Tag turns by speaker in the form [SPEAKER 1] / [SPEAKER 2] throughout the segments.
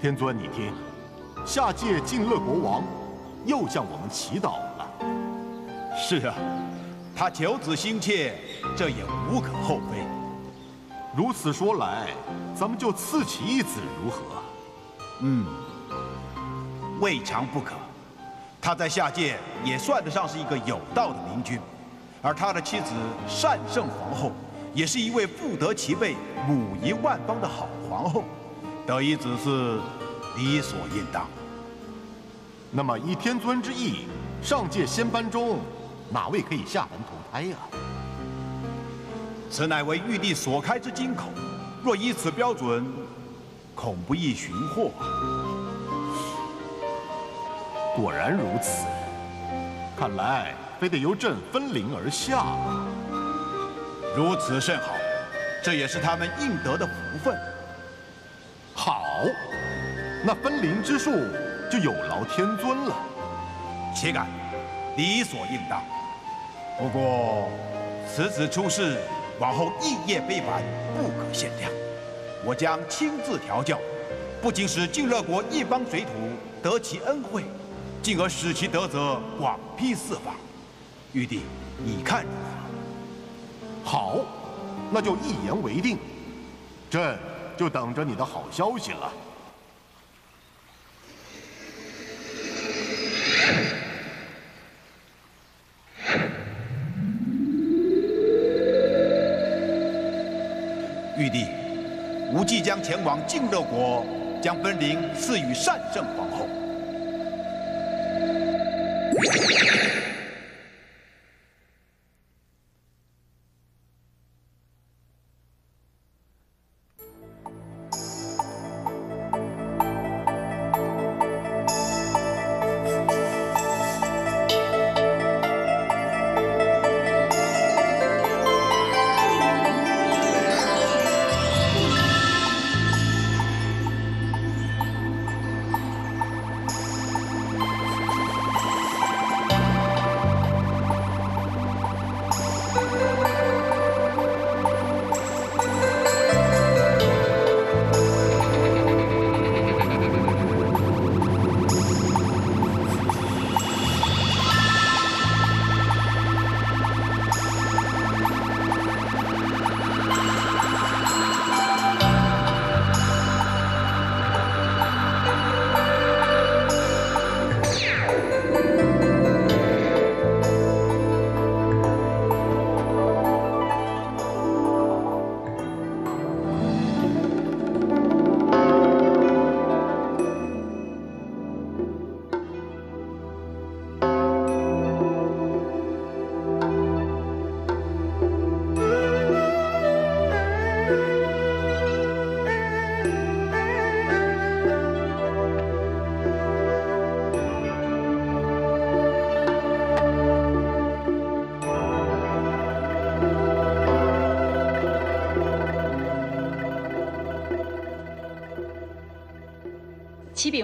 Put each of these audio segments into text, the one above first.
[SPEAKER 1] 天尊，你听，下界晋乐国王又向我们祈祷了。
[SPEAKER 2] 是啊，他求子心切，这也无可厚非。
[SPEAKER 1] 如此说来，咱们就赐其一子如何？
[SPEAKER 2] 嗯，未尝不可。他在下界也算得上是一个有道的明君，而他的妻子善圣皇后，也是一位不得其备、母仪万邦的好皇后。得一子嗣，理所应当。
[SPEAKER 1] 那么依天尊之意，上界仙班中哪位可以下凡投胎呀？
[SPEAKER 2] 此乃为玉帝所开之金口，若依此标准，恐不易寻获。
[SPEAKER 1] 果然如此，看来非得由朕分灵而下。
[SPEAKER 2] 如此甚好，这也是他们应得的福分。
[SPEAKER 1] 好，那分灵之术就有劳天尊了。
[SPEAKER 2] 岂敢，理所应当。不过此子出世，往后异业非凡，不可限量。我将亲自调教，不仅使晋乐国一方水土得其恩惠，进而使其德泽广披四方。玉帝，你看如
[SPEAKER 1] 何？好，那就一言为定。朕。就等着你的好消息了，
[SPEAKER 2] 玉帝，吾即将前往静乐国，将分灵赐予善圣皇后。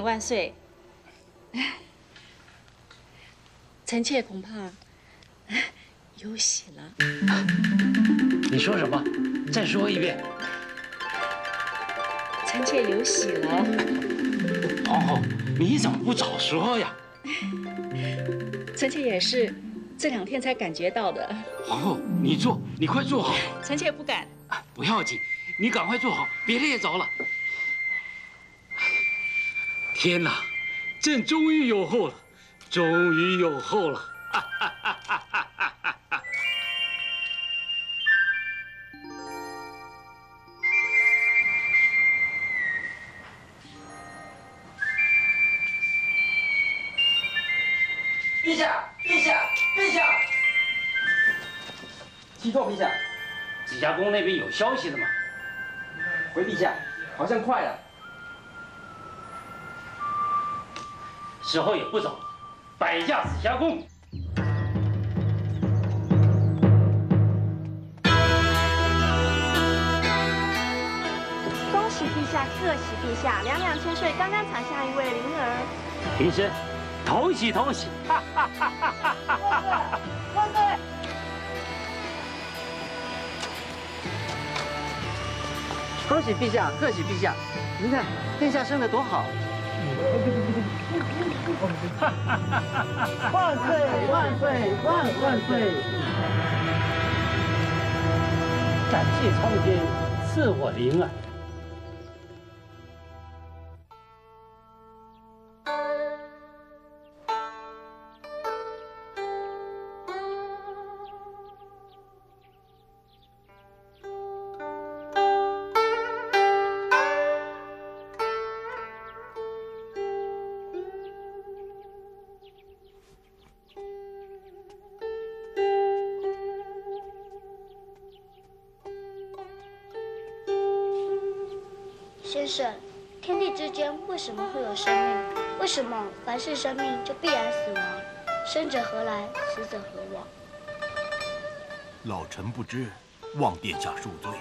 [SPEAKER 3] 万岁，臣妾恐怕 有喜了。
[SPEAKER 4] 你说什么？再说一遍。
[SPEAKER 3] 臣妾有喜了。
[SPEAKER 4] 皇后，你怎么不早说呀？
[SPEAKER 3] 臣妾也是这两天才感觉到的。
[SPEAKER 4] 皇后，你坐，你快坐好。
[SPEAKER 3] 臣妾不敢。
[SPEAKER 4] 不要紧，你赶快坐好，别累着了。天哪，朕终于有后了，终于有后了！
[SPEAKER 5] 陛下，陛下，陛下！启奏陛下，
[SPEAKER 4] 紫霞宫那边有消息了吗？
[SPEAKER 5] 回陛下，好像快了。
[SPEAKER 4] 时候也不早，摆下紫霞宫。
[SPEAKER 6] 恭喜陛下，贺喜陛下，娘娘千岁刚刚产下一位灵儿。
[SPEAKER 4] 平身，同喜同喜！哈哈哈哈哈哈！万岁！
[SPEAKER 5] 恭喜陛下，贺喜陛下。
[SPEAKER 7] 您看殿下生的多好。万岁万岁万万岁！
[SPEAKER 4] 感谢苍天赐我灵儿。
[SPEAKER 8] 凡是生命就必然死亡？生者何来？死者何往？
[SPEAKER 1] 老臣不知，望殿下恕罪。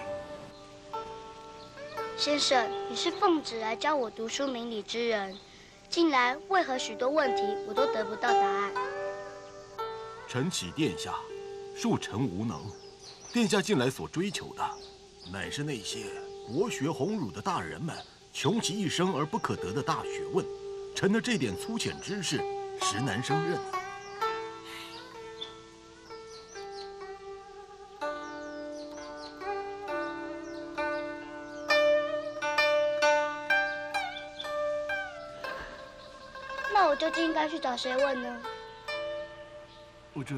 [SPEAKER 8] 先生，你是奉旨来教我读书明理之人，近来为何许多问题我都得不到答案？
[SPEAKER 1] 臣启殿下，恕臣无能。殿下近来所追求的，乃是那些博学鸿儒的大人们穷其一生而不可得的大学问。臣的这点粗浅知识，实难胜任。
[SPEAKER 8] 那我究竟应该去找谁问呢？
[SPEAKER 1] 我这……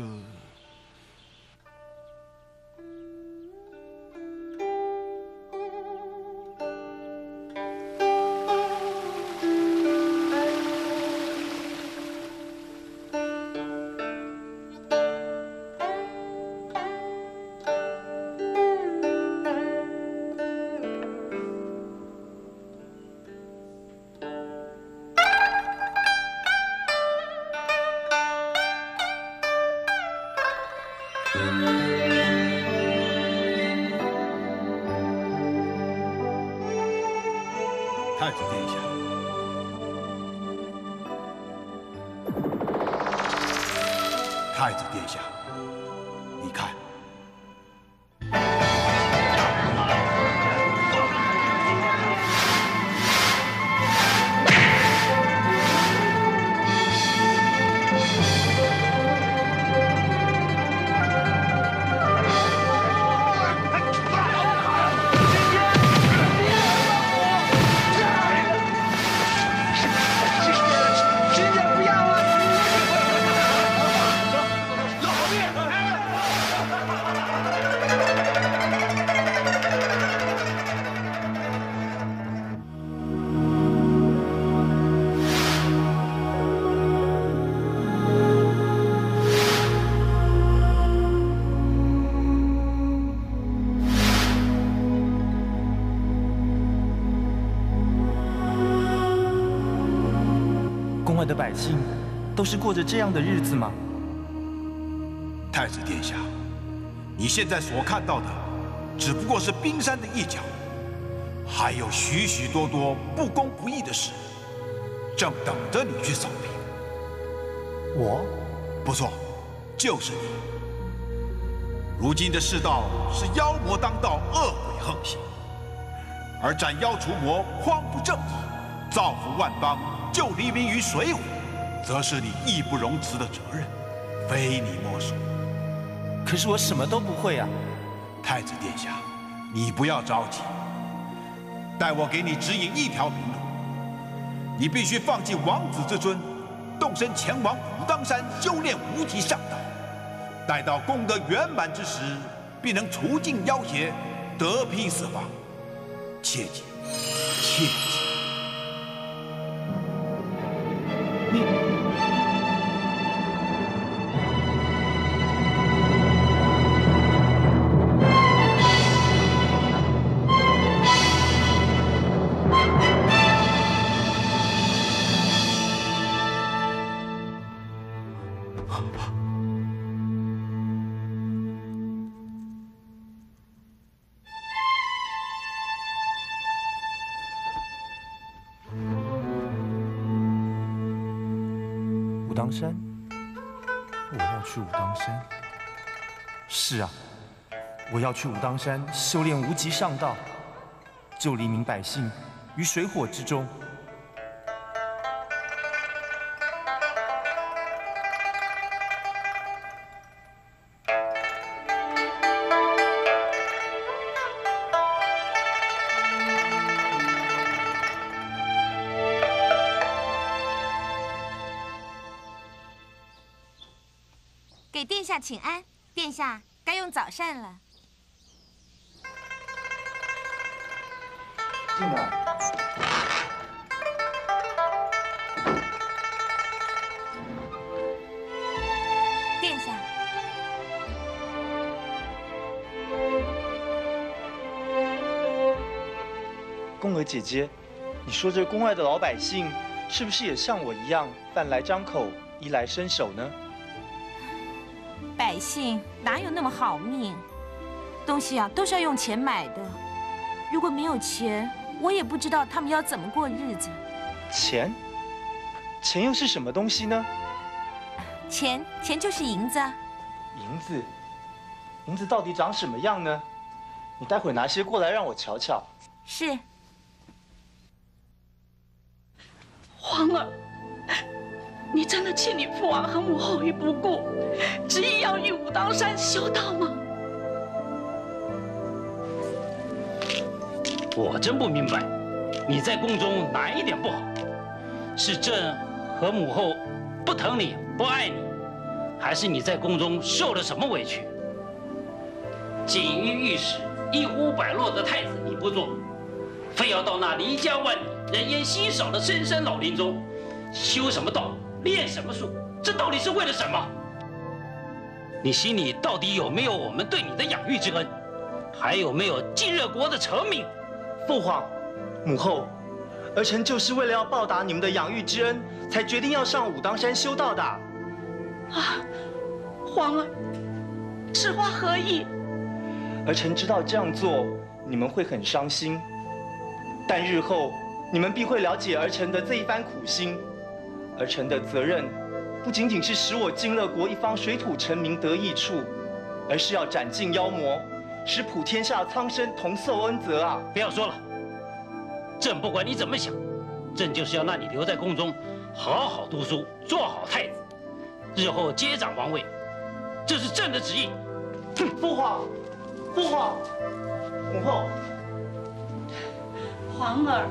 [SPEAKER 9] 百姓都是过着这样的日子吗？
[SPEAKER 2] 太子殿下，你现在所看到的，只不过是冰山的一角，还有许许多多不公不义的事，正等着你去扫平。
[SPEAKER 9] 我？
[SPEAKER 2] 不错，就是你。如今的世道是妖魔当道，恶鬼横行，而斩妖除魔，匡扶正义，造福万邦，救黎民于水火，则是你义不容辞的责任，非你莫属。
[SPEAKER 9] 可是我什么都不会啊！
[SPEAKER 2] 太子殿下，你不要着急，待我给你指引一条明路。你必须放弃王子之尊，动身前往武当山修炼无极上道。待到功德圆满之时，必能除尽妖邪，得披四方。切记，切记！
[SPEAKER 9] 山，我要去武当山。是啊，我要去武当山修炼无极上道，救黎民百姓
[SPEAKER 10] 于水火之中。
[SPEAKER 11] 请安，殿下该用早膳了。
[SPEAKER 12] 进来。
[SPEAKER 11] 殿下，
[SPEAKER 13] 宫娥姐姐，你说这宫外的老百姓是不是也像我一样，饭来张口，衣来伸手呢？
[SPEAKER 11] 百姓哪有那么好命？东西啊都是要用钱买的，如果没有钱，我也不知道他们要怎么过日子。
[SPEAKER 13] 钱？钱又是什么东西呢？
[SPEAKER 11] 钱，钱就是银子啊。
[SPEAKER 13] 银子？银子到底长什么样呢？你待会拿些过来让我瞧瞧。
[SPEAKER 11] 是。
[SPEAKER 14] 皇儿，你真的弃你父王和母后于不顾，执意要去武当山修道吗？
[SPEAKER 4] 我真不明白，你在宫中哪一点不好？是朕和母后不疼你不爱你，还是你在宫中受了什么委屈？锦衣玉食、一呼百诺的太子你不做，非要到那离家万里、人烟稀少的深山老林中修什么道、练什么术？这到底是为了什么？你心里到底有没有我们对你的养育之恩？还有没有晋热国的成名？
[SPEAKER 13] 父皇、母后，儿臣就是为了要报答你们的养育之恩，才决定要上武当山修道的。
[SPEAKER 14] 啊，皇儿，此话何意？
[SPEAKER 13] 儿臣知道这样做你们会很伤心，但日后你们必会了解儿臣的这一番苦心。儿臣的责任不仅仅是使我金乐国一方水土成名得益处，而是要斩尽妖魔，使普天下苍生同受恩泽啊！
[SPEAKER 4] 不要说了，朕不管你怎么想，朕就是要让你留在宫中，好好读书，做好太子，日后接掌王位，这是朕的旨意。
[SPEAKER 13] 哼，父皇，父皇，母后，
[SPEAKER 14] 皇儿。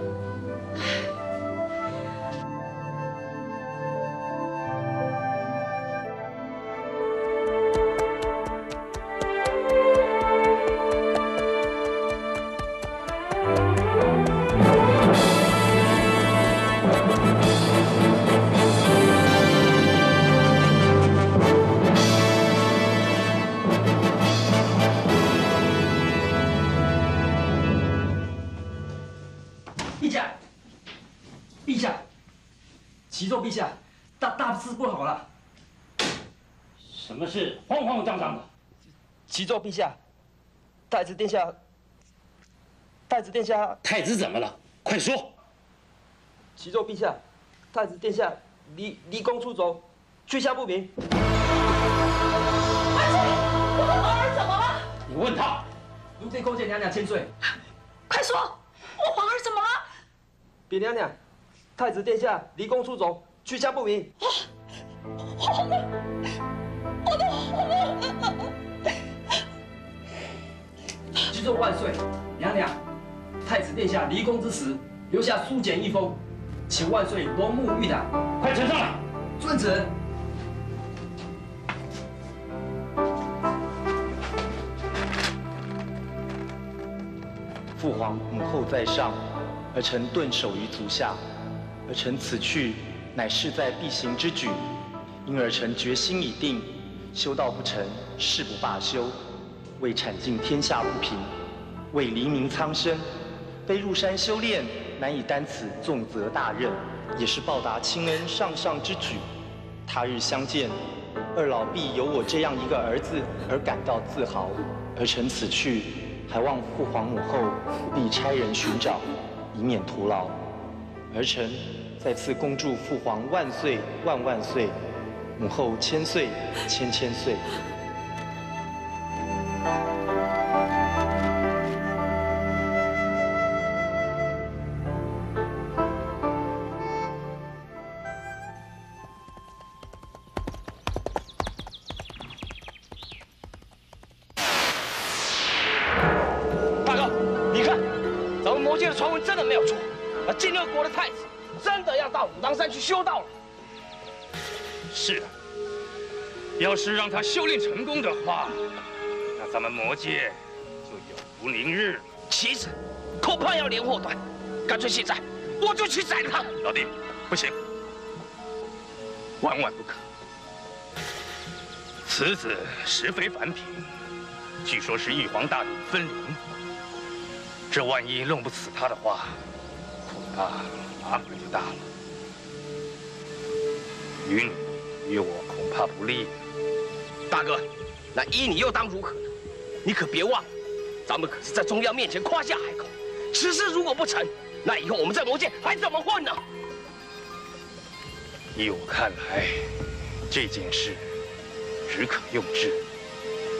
[SPEAKER 12] 奏陛下，太子殿下，太子殿下，
[SPEAKER 4] 太子怎么了？快说！
[SPEAKER 12] 启奏陛下，太子殿下离离宫出走，去向不明。
[SPEAKER 14] 万岁！我的皇儿怎么了？
[SPEAKER 4] 你问他。
[SPEAKER 12] 奴婢叩见娘娘千岁。
[SPEAKER 14] 快说，我皇儿怎么了？
[SPEAKER 12] 禀娘娘，太子殿下离宫出走，去向不明。
[SPEAKER 14] 皇儿，我的皇儿！
[SPEAKER 12] 启奏万岁，娘娘，太子殿下离宫之时留下书简一封，请万岁龙目玉览。
[SPEAKER 4] 快呈上来。
[SPEAKER 12] 遵旨。
[SPEAKER 13] 父皇母后在上，儿臣顿首于足下。儿臣此去乃势在必行之举，因儿臣决心已定，修道不成，誓不罢休。为铲尽天下不平，为黎民苍生，非入山修炼，难以担此重责大任，也是报答亲恩上上之举。他日相见，二老必有我这样一个儿子而感到自豪。儿臣此去。还望父皇母后不必差人寻找，以免徒劳。儿臣再次恭祝父皇万岁万万岁，母后千岁千千岁。
[SPEAKER 15] 修
[SPEAKER 16] 炼成功的话，那咱们魔界就有福宁日了。
[SPEAKER 15] 棋子恐怕要连祸端，干脆现在我就去宰他。
[SPEAKER 16] 老弟，不行，万万不可。此子实非凡品，据说是玉皇大帝分灵。这万一弄不死他的话，恐怕麻烦就大了。于你于我恐怕不利。
[SPEAKER 15] 大哥，那依你又当如何呢？你可别忘了，咱们可是在中央面前夸下海口。此事如果不成，那以后我们在魔界还怎么混呢？
[SPEAKER 16] 依我看来，这件事只可用智，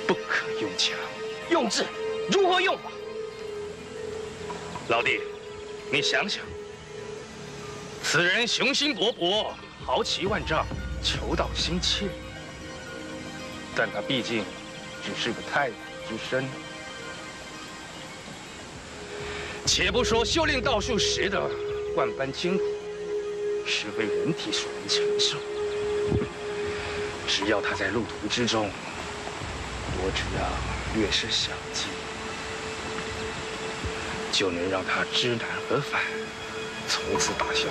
[SPEAKER 16] 不可用强。
[SPEAKER 15] 用智？如何用法？
[SPEAKER 16] 老弟，你想想，此人雄心勃勃，豪气万丈，求道心切，但他毕竟只是个太子之身。且不说修炼道术时的万般艰苦，实非人体所能承受。只要他在路途之中，我只要略施小计。就能让他知难而返，从此打消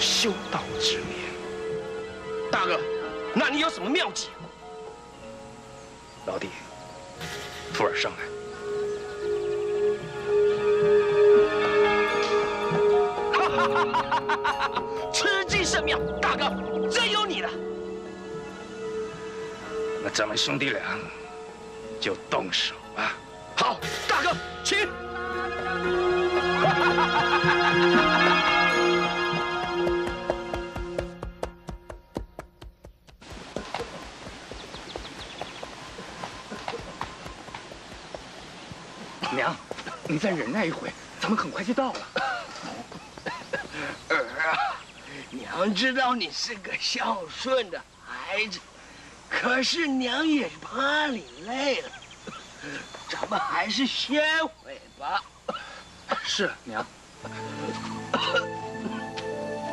[SPEAKER 16] 修道之念。
[SPEAKER 15] 大哥，那你有什么妙计？
[SPEAKER 16] 老弟，徒儿上来。
[SPEAKER 15] 哈哈哈哈哈哈！此计甚妙，大哥，真有你的。
[SPEAKER 16] 那咱们兄弟俩就动手吧。
[SPEAKER 15] 好，大哥，请。
[SPEAKER 16] 娘，你再忍耐一会，咱们很快就到了。
[SPEAKER 5] 儿啊，娘知道你是个孝顺的孩子，可是娘也怕你累了，咱们还是歇会吧。
[SPEAKER 16] 是娘，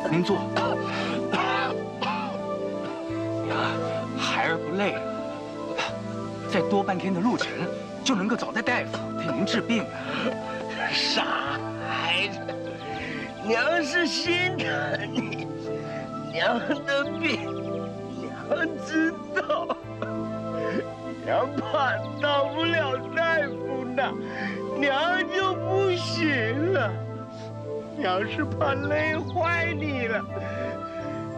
[SPEAKER 16] 您坐。娘，孩儿不累，再多半天的路程就能够找到大夫替您治病。
[SPEAKER 5] 傻孩子，娘是心疼你，娘的病娘知道，娘怕到不了大夫那。娘就不行了，娘是怕累坏你了，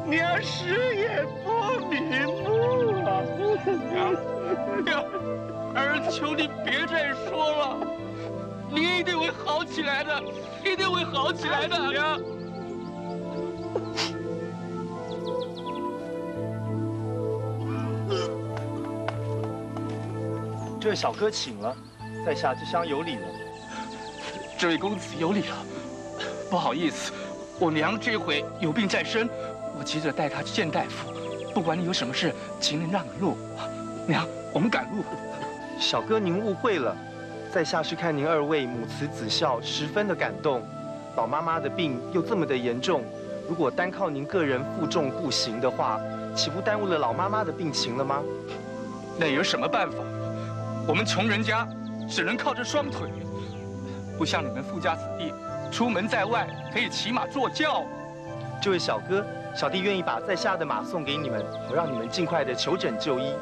[SPEAKER 5] 娘死也不
[SPEAKER 16] 求你别再说了，你一定会好起来的，一定会好起来的，娘。
[SPEAKER 13] 这位小哥请了。在下这厢有礼了，
[SPEAKER 16] 这位公子有礼了。不好意思，我娘这回有病在身，我急着带她去见大夫。不管你有什么事，请您让个路。娘，我们赶路。
[SPEAKER 13] 小哥您误会了，在下是看您二位母慈子孝，十分的感动。老妈妈的病又这么的严重，如果单靠您个人负重步行的话，岂不耽误了老妈妈的病情了吗？
[SPEAKER 16] 那有什么办法？我们穷人家。只能靠着双腿，不像你们富家子弟，出门在外可以骑马坐轿。
[SPEAKER 13] 这位小哥，小弟愿意把在下的马送给你们，我让你们尽快的求诊就医。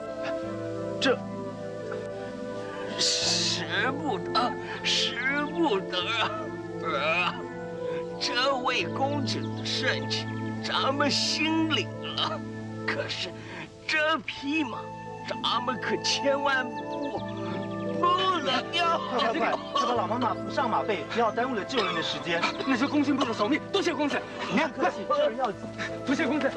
[SPEAKER 5] 这使不得，使不得啊！这位公子的盛情，咱们心领了。可是这匹马，咱们可千万不。不能要！
[SPEAKER 13] 快快快，快把老妈妈扶上马背，不要耽误了救人的时间。
[SPEAKER 16] 那是工信部的守命，多谢公子。
[SPEAKER 13] 您客气，救人要紧。
[SPEAKER 16] 多谢公子。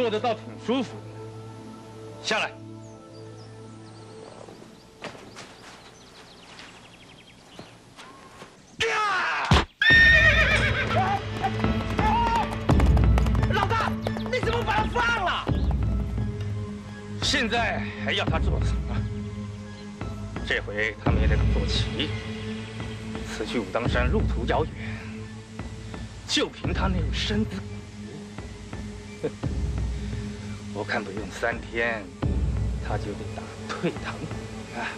[SPEAKER 17] 坐的倒挺舒服。下来。
[SPEAKER 5] 老大，你怎么把他放了？
[SPEAKER 17] 现在还要他做什么？这回他们也得做齐。此去武当山路途遥远，就凭他那身子骨，我看不用三天，他就得打退堂鼓
[SPEAKER 5] 啊！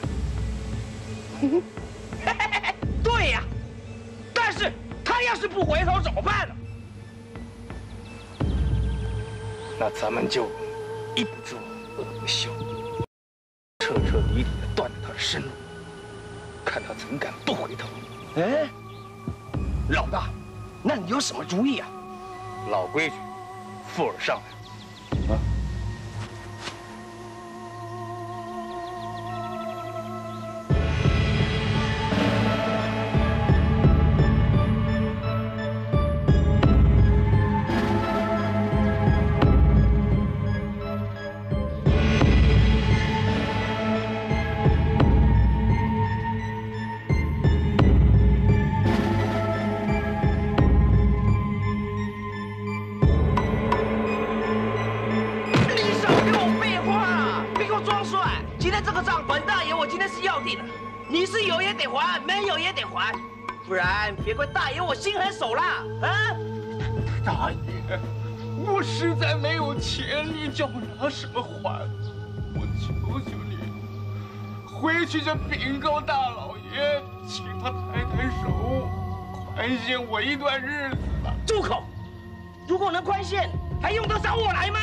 [SPEAKER 5] 对呀，但是他要是不回头怎么办呢？
[SPEAKER 17] 那咱们就一不做二不休，彻彻底底的断了他的生路，看他怎敢不回头。
[SPEAKER 5] 哎，老大，那你有什么主意啊？
[SPEAKER 17] 老规矩，富尔上来。啊。
[SPEAKER 5] 不然别怪大爷我心狠手辣啊！
[SPEAKER 17] 大爷，我实在没有钱，你叫我拿什么还？我求求你，回去就禀告大老爷，请他抬抬手，宽限我一段日子吧。
[SPEAKER 5] 住口！如果能宽限，还用得着我来吗？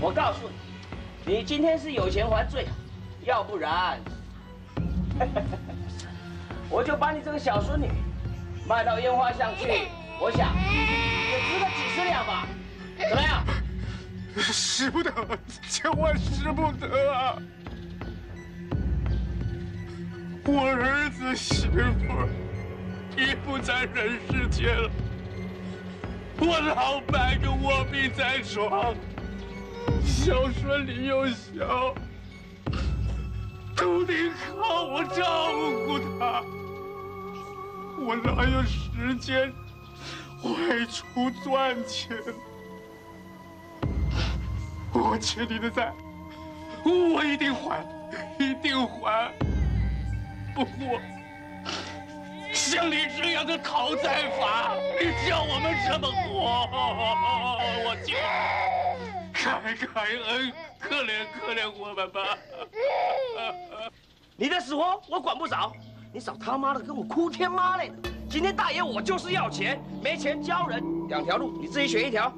[SPEAKER 5] 我告诉你，你今天是有钱还罪，要不然。我就把你这个小孙女卖到烟花巷去，我想也值个几十两吧，怎么样？
[SPEAKER 17] 使不得，千万使不得啊！我儿子媳妇已不在人世间了，我老伴跟卧病在床，小孙女又小，都得靠我照顾他。我哪有时间外出赚钱？我欠你。的债，我一定还，一定还。不过，像你。这样的讨债法，你。叫我们怎么活？我就开开恩，可怜可怜我们吧。
[SPEAKER 5] 你的死活我管不着。你少他妈的跟我哭天妈嘞！今天大爷我就是要钱，没钱交人，两条路你自己选一条。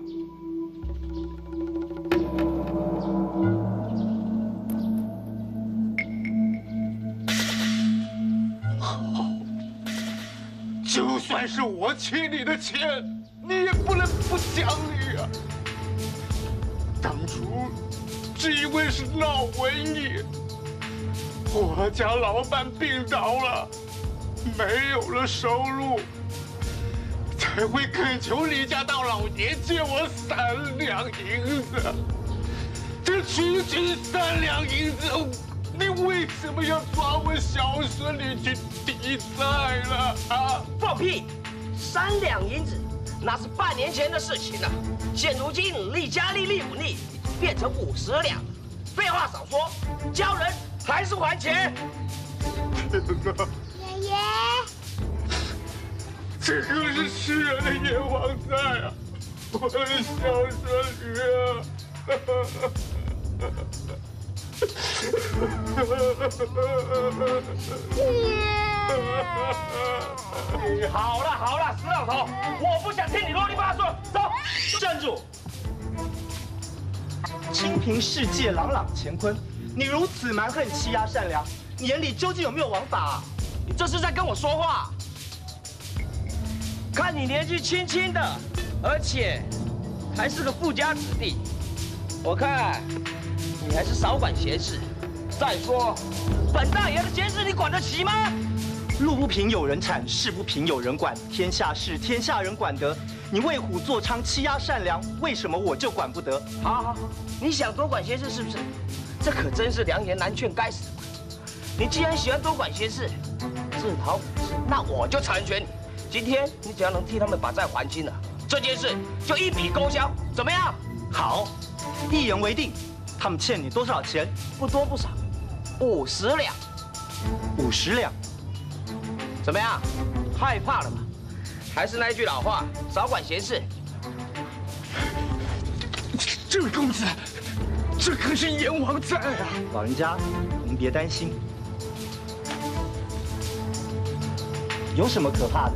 [SPEAKER 17] 好，就算是我欠你的钱，你也不能不讲理啊！当初只因为是闹瘟疫。我家老板病倒了，没有了收入，才会恳求李家大老爷借我三两银子。这区区三两银子，你为什么要抓我小孙女去抵债了？啊！
[SPEAKER 5] 放屁！三两银子那是半年前的事情了，现如今利加利利不利，变成五十两。废话少说，交人。还是还钱！
[SPEAKER 8] 爷爷，
[SPEAKER 17] 这可是吃人的阎王菜啊！我的小孙女啊！
[SPEAKER 5] 好了好了，死老头，我不想听你啰里吧嗦，走，
[SPEAKER 13] 站住！清平世界，朗朗乾坤。你如此蛮横、欺压善良，你眼里究竟有没有王法？
[SPEAKER 5] 你这是在跟我说话？看你年纪轻轻的，而且还是个富家子弟，我看你还是少管闲事。再说，本大爷的闲事你管得起吗？
[SPEAKER 13] 路不平有人铲，事不平有人管，天下事天下人管得。你为虎作伥，欺压善良，为什么我就管不得？
[SPEAKER 5] 好好好，你想多管闲事是不是？这可真是良言难劝，该死！你既然喜欢多管闲事，自讨苦吃，那我就成全你。今天你只要能替他们把债还清了，这件事就一笔勾销，怎么样？
[SPEAKER 13] 好，一言为定。他们欠你多少钱？
[SPEAKER 5] 不多不少，五十两。
[SPEAKER 13] 五十两，
[SPEAKER 5] 怎么样？害怕了吧？还是那一句老话，少管闲事。
[SPEAKER 17] 这位公子，这可是阎王在啊！
[SPEAKER 13] 老人家，您别担心，有什么可怕的？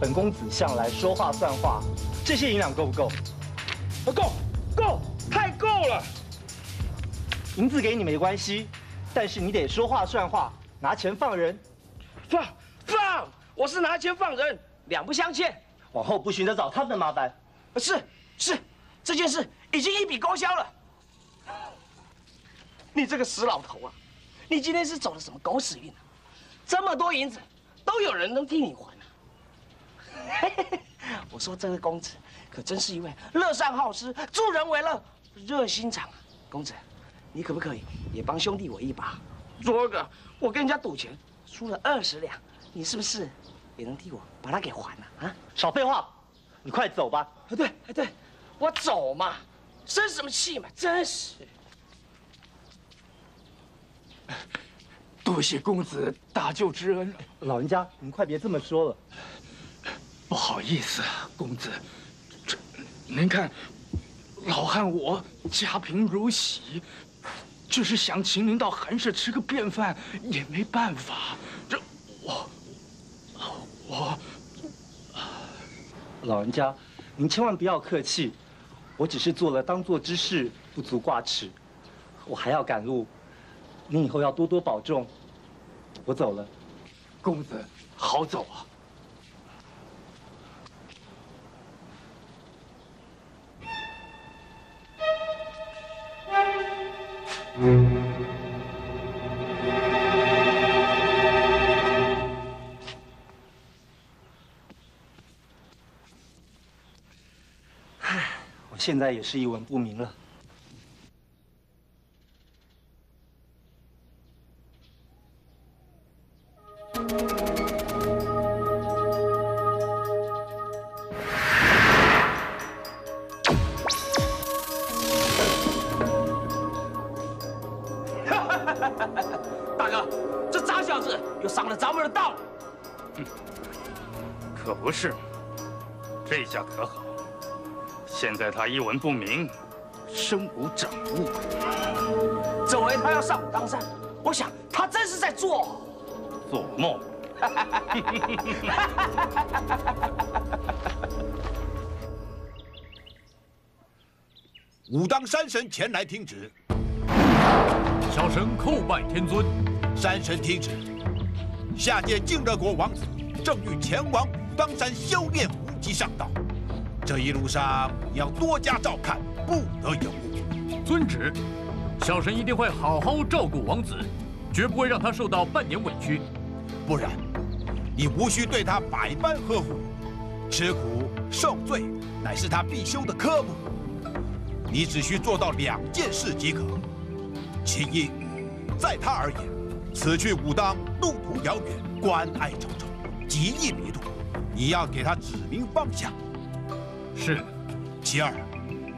[SPEAKER 13] 本公子向来说话算话，这些银两够不够？
[SPEAKER 5] 够，够，太够了！
[SPEAKER 13] 银子给你没关系，但是你得说话算话，拿钱放人。
[SPEAKER 5] 放放，我是拿钱放人，两不相欠。
[SPEAKER 13] 往后不寻得找他们的麻烦。
[SPEAKER 5] 是是，这件事已经一笔勾销了。你这个死老头啊，你今天是走了什么狗屎运啊？这么多银子，都有人能替你还啊！我说这位公子，可真是一位乐善好施、助人为乐、热心肠啊！公子，你可不可以也帮兄弟我一把？昨个我跟人家赌钱，输了二十两，你是不是也能替我把它给还了啊？
[SPEAKER 13] 少废话，你快走吧。
[SPEAKER 5] 哎对哎对，我走嘛，生什么气嘛？真是。
[SPEAKER 17] 多谢公子大救之恩，
[SPEAKER 13] 老人家，您快别这么说了。
[SPEAKER 17] 不好意思，公子，这您看，老汉我家贫如洗，就是想请您到寒舍吃个便饭，也没办法。这我我，
[SPEAKER 13] 老人家，您千万不要客气，我只是做了当做之事，不足挂齿。我还要赶路。您以后要多多保重，我走了。
[SPEAKER 17] 公子，好走啊！
[SPEAKER 13] 唉，现在也是一文不名了。
[SPEAKER 16] 一文不名，身无长物。
[SPEAKER 5] 这回他要上武当山，我想他真是在做
[SPEAKER 16] 做梦。
[SPEAKER 2] 武当山神前来听旨。
[SPEAKER 18] 小神叩拜天尊。
[SPEAKER 2] 山神听旨，下界净热国王子正欲前往武当山修炼无极上道，这一路上要多加照看，不得有误。
[SPEAKER 18] 遵旨，小神一定会好好照顾王子，绝不会让他受到半点委屈。
[SPEAKER 2] 不然，你无需对他百般呵护，吃苦受罪乃是他必修的科目。你只需做到两件事即可。其一，在他而言，此去武当路途遥远，关隘重重，极易迷路，你要给他指明方向。
[SPEAKER 18] 是。
[SPEAKER 2] 其二，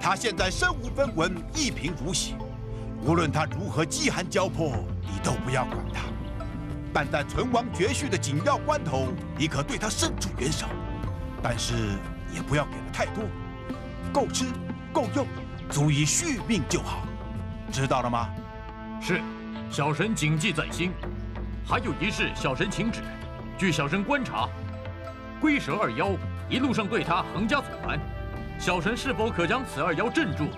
[SPEAKER 2] 他现在身无分文，一贫如洗，无论他如何饥寒交迫，你都不要管他。但在存亡绝续的紧要关头，你可对他伸出援手，但是也不要给的太多，够吃够用，足以续命就好，知道了吗？
[SPEAKER 18] 是，小神谨记在心。还有一事，小神请旨。据小神观察，龟蛇二妖一路上对他横加阻拦，小神是否可将此二妖镇住，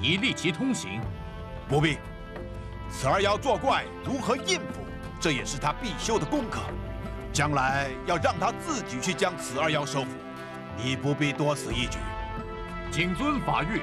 [SPEAKER 18] 以利其通行？
[SPEAKER 2] 不必。此二妖作怪，如何应付？这也是他必修的功课。将来要让他自己去将此二妖收服，你不必多此一举。
[SPEAKER 18] 谨遵法谕。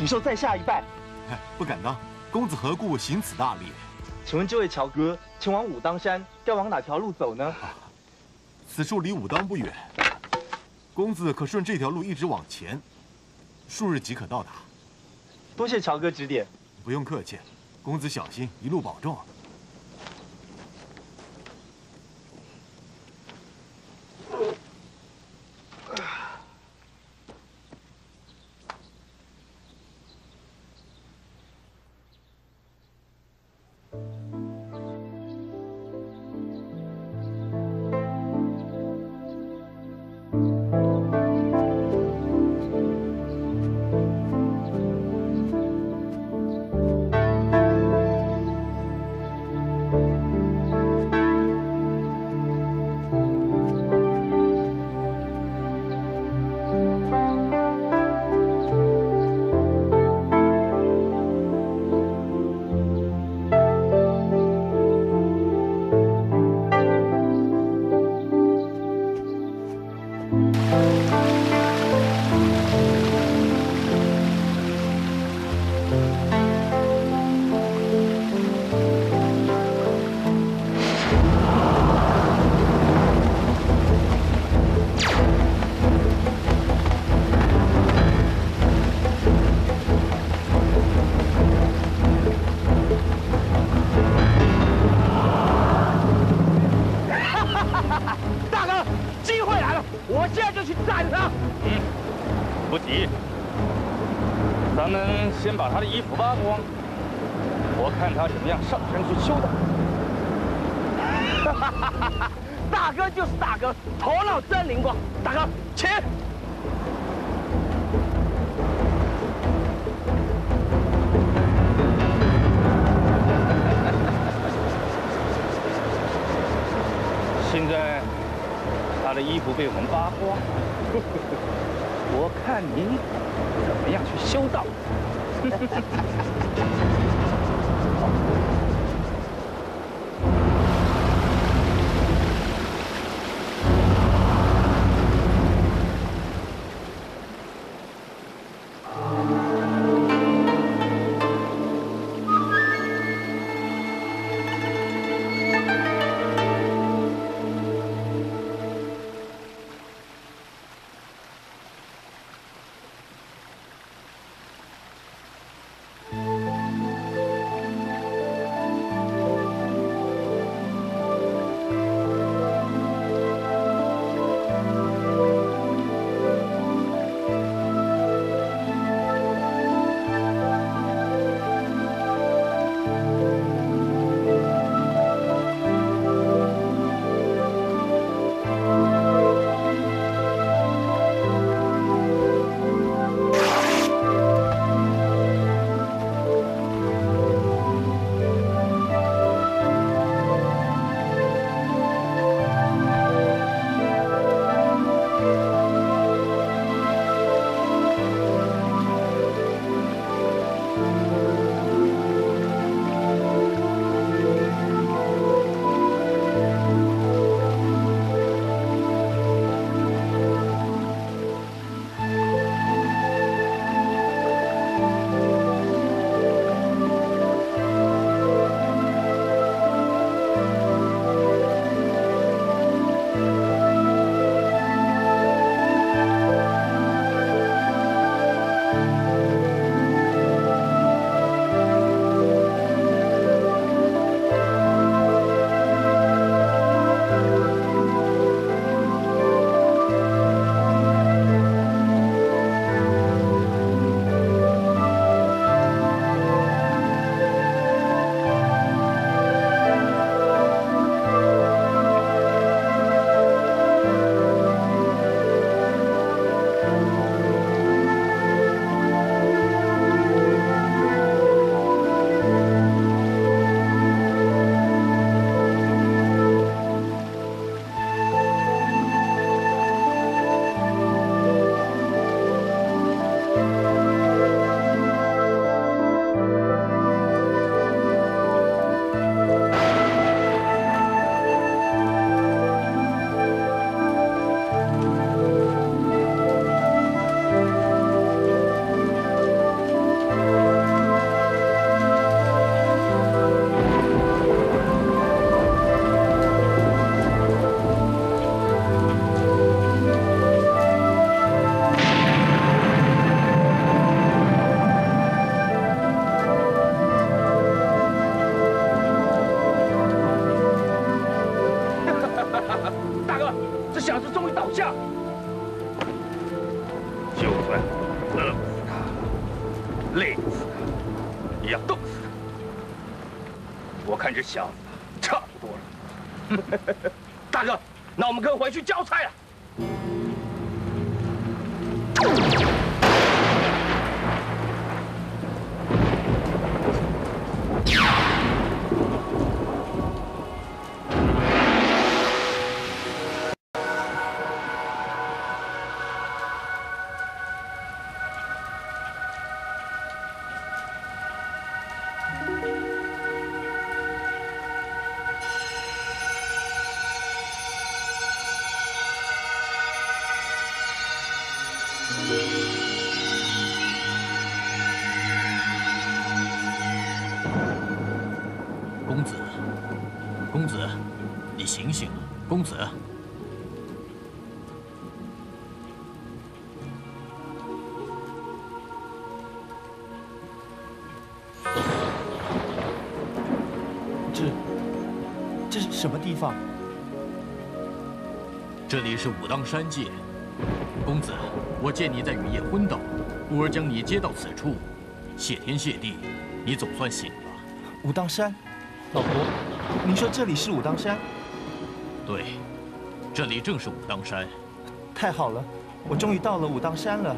[SPEAKER 13] 请受在下一拜。
[SPEAKER 1] 不敢当，公子何故行此大礼？
[SPEAKER 13] 请问这位乔哥，前往武当山该往哪条路走呢？
[SPEAKER 1] 此处离武当不远，公子可顺这条路一直往前，数日即可到达。
[SPEAKER 13] 多谢乔哥指点。
[SPEAKER 1] 不用客气，公子小心，一路保重。
[SPEAKER 16] 大
[SPEAKER 19] 这
[SPEAKER 18] 里是武当山界。公子，我见你在雨夜昏倒，故而将你接到此处。谢天谢地，你总算醒了。
[SPEAKER 13] 武当山，老伯，您说这里是武当山？
[SPEAKER 18] 对，这里正是武当山。
[SPEAKER 13] 太好了，我终于到了武当山了。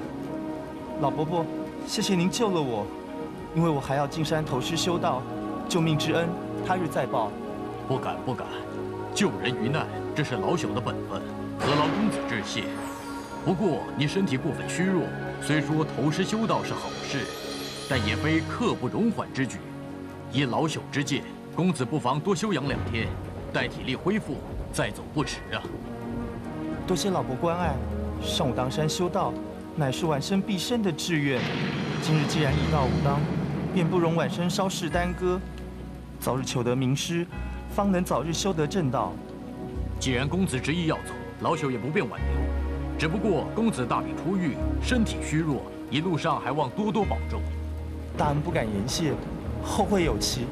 [SPEAKER 13] 老伯伯，谢谢您救了我，因为我还要进山投师修道，救命之恩他日再报。
[SPEAKER 18] 不敢不敢，救人于难，这是老朽的本致谢。不过你身体过分虚弱，虽说投师修道是好事，但也非刻不容缓之举。依老朽之见，公子不妨多休养两天，待体力恢复再走不迟啊。
[SPEAKER 13] 多谢老伯关爱，上武当山修道，乃是晚生毕生的志愿。今日既然已到武当，便不容晚生稍事耽搁，早日求得名师，方能早日修得正道。
[SPEAKER 18] 既然公子执意要走，老朽也不便挽留。只不过公子大病初愈，身体虚弱，一路上还望多多保重。
[SPEAKER 13] 大恩不敢言谢，后会有期。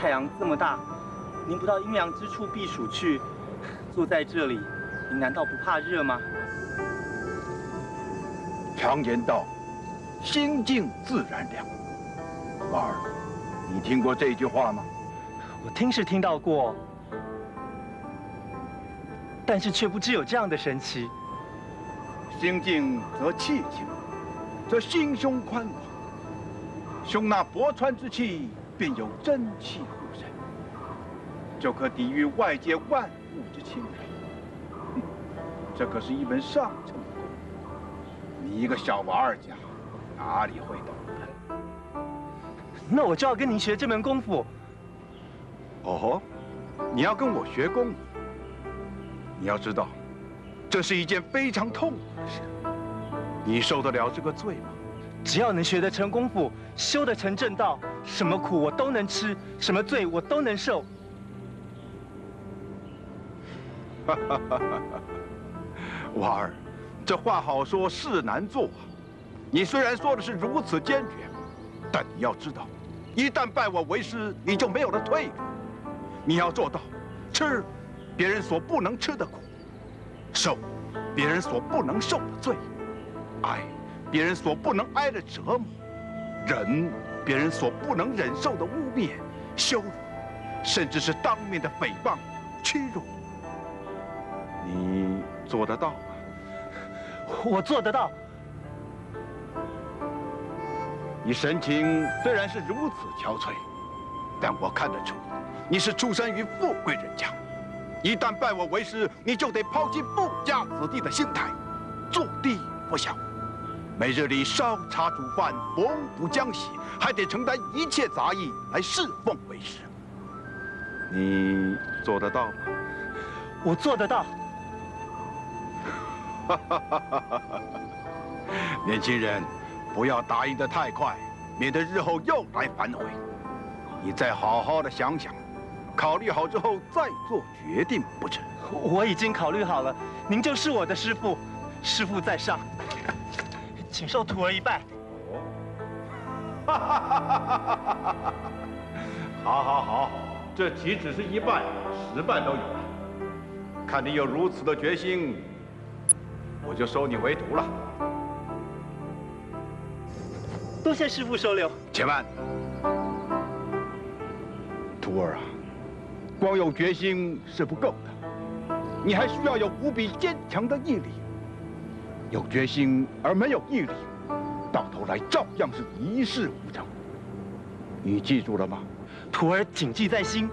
[SPEAKER 20] 太阳这么大，您不到阴凉之处避暑去，坐在这里，您难道不怕热吗？
[SPEAKER 2] 常言道，心静自然凉。娃儿，你听过这句话吗？
[SPEAKER 20] 我听是听到过，但是却不知有这样的神奇。
[SPEAKER 2] 心静则气静，则心胸宽广，胸纳博川之气，便有真气护身，就可抵御外界万物之侵扰。这可是一门上乘的功夫，你一个小娃儿家，哪里会懂的？
[SPEAKER 20] 那我就要跟您学这门功夫。
[SPEAKER 2] 哦吼，你要跟我学功夫？你要知道，这是一件非常痛苦的事。你受得了这个罪吗？
[SPEAKER 9] 只要能学得成功夫，修得成正道，什么苦我都能吃，什么罪我都能受。
[SPEAKER 2] 娃儿，这话好说，事难做。你虽然说的是如此坚决，但你要知道，一旦拜我为师，你就没有了退路。你要做到，吃别人所不能吃的苦，受别人所不能受的罪，爱别人所不能挨的折磨，忍别人所不能忍受的污蔑、羞辱，甚至是当面的诽谤、屈辱。你做得到吗？
[SPEAKER 9] 我做得到。
[SPEAKER 2] 你神情虽然是如此憔悴，但我看得出，你是出身于富贵人家。一旦拜我为师，你就得抛弃富家子弟的心态，坐地不孝，每日里烧茶煮饭、缝补浆洗，还得承担一切杂役来侍奉为师。你做得到吗？
[SPEAKER 9] 我做得到。
[SPEAKER 2] 年轻人。不要答应得太快，免得日后又来反悔。你再好好的想想，考虑好之后再做决定不成？
[SPEAKER 9] 我已经考虑好了，您就是我的师傅，师傅在上，请受徒儿一拜。
[SPEAKER 2] 哈哈哈哈哈哈！好，好，好，这岂止是一半，十半都有了。看你有如此的决心，我就收你为徒了。
[SPEAKER 9] 多谢师傅收留。
[SPEAKER 2] 且慢，徒儿啊，光有决心是不够的，你还需要有无比坚强的毅力。有决心而没有毅力，到头来照样是一事无成。你记住了吗？
[SPEAKER 9] 徒儿谨记在心。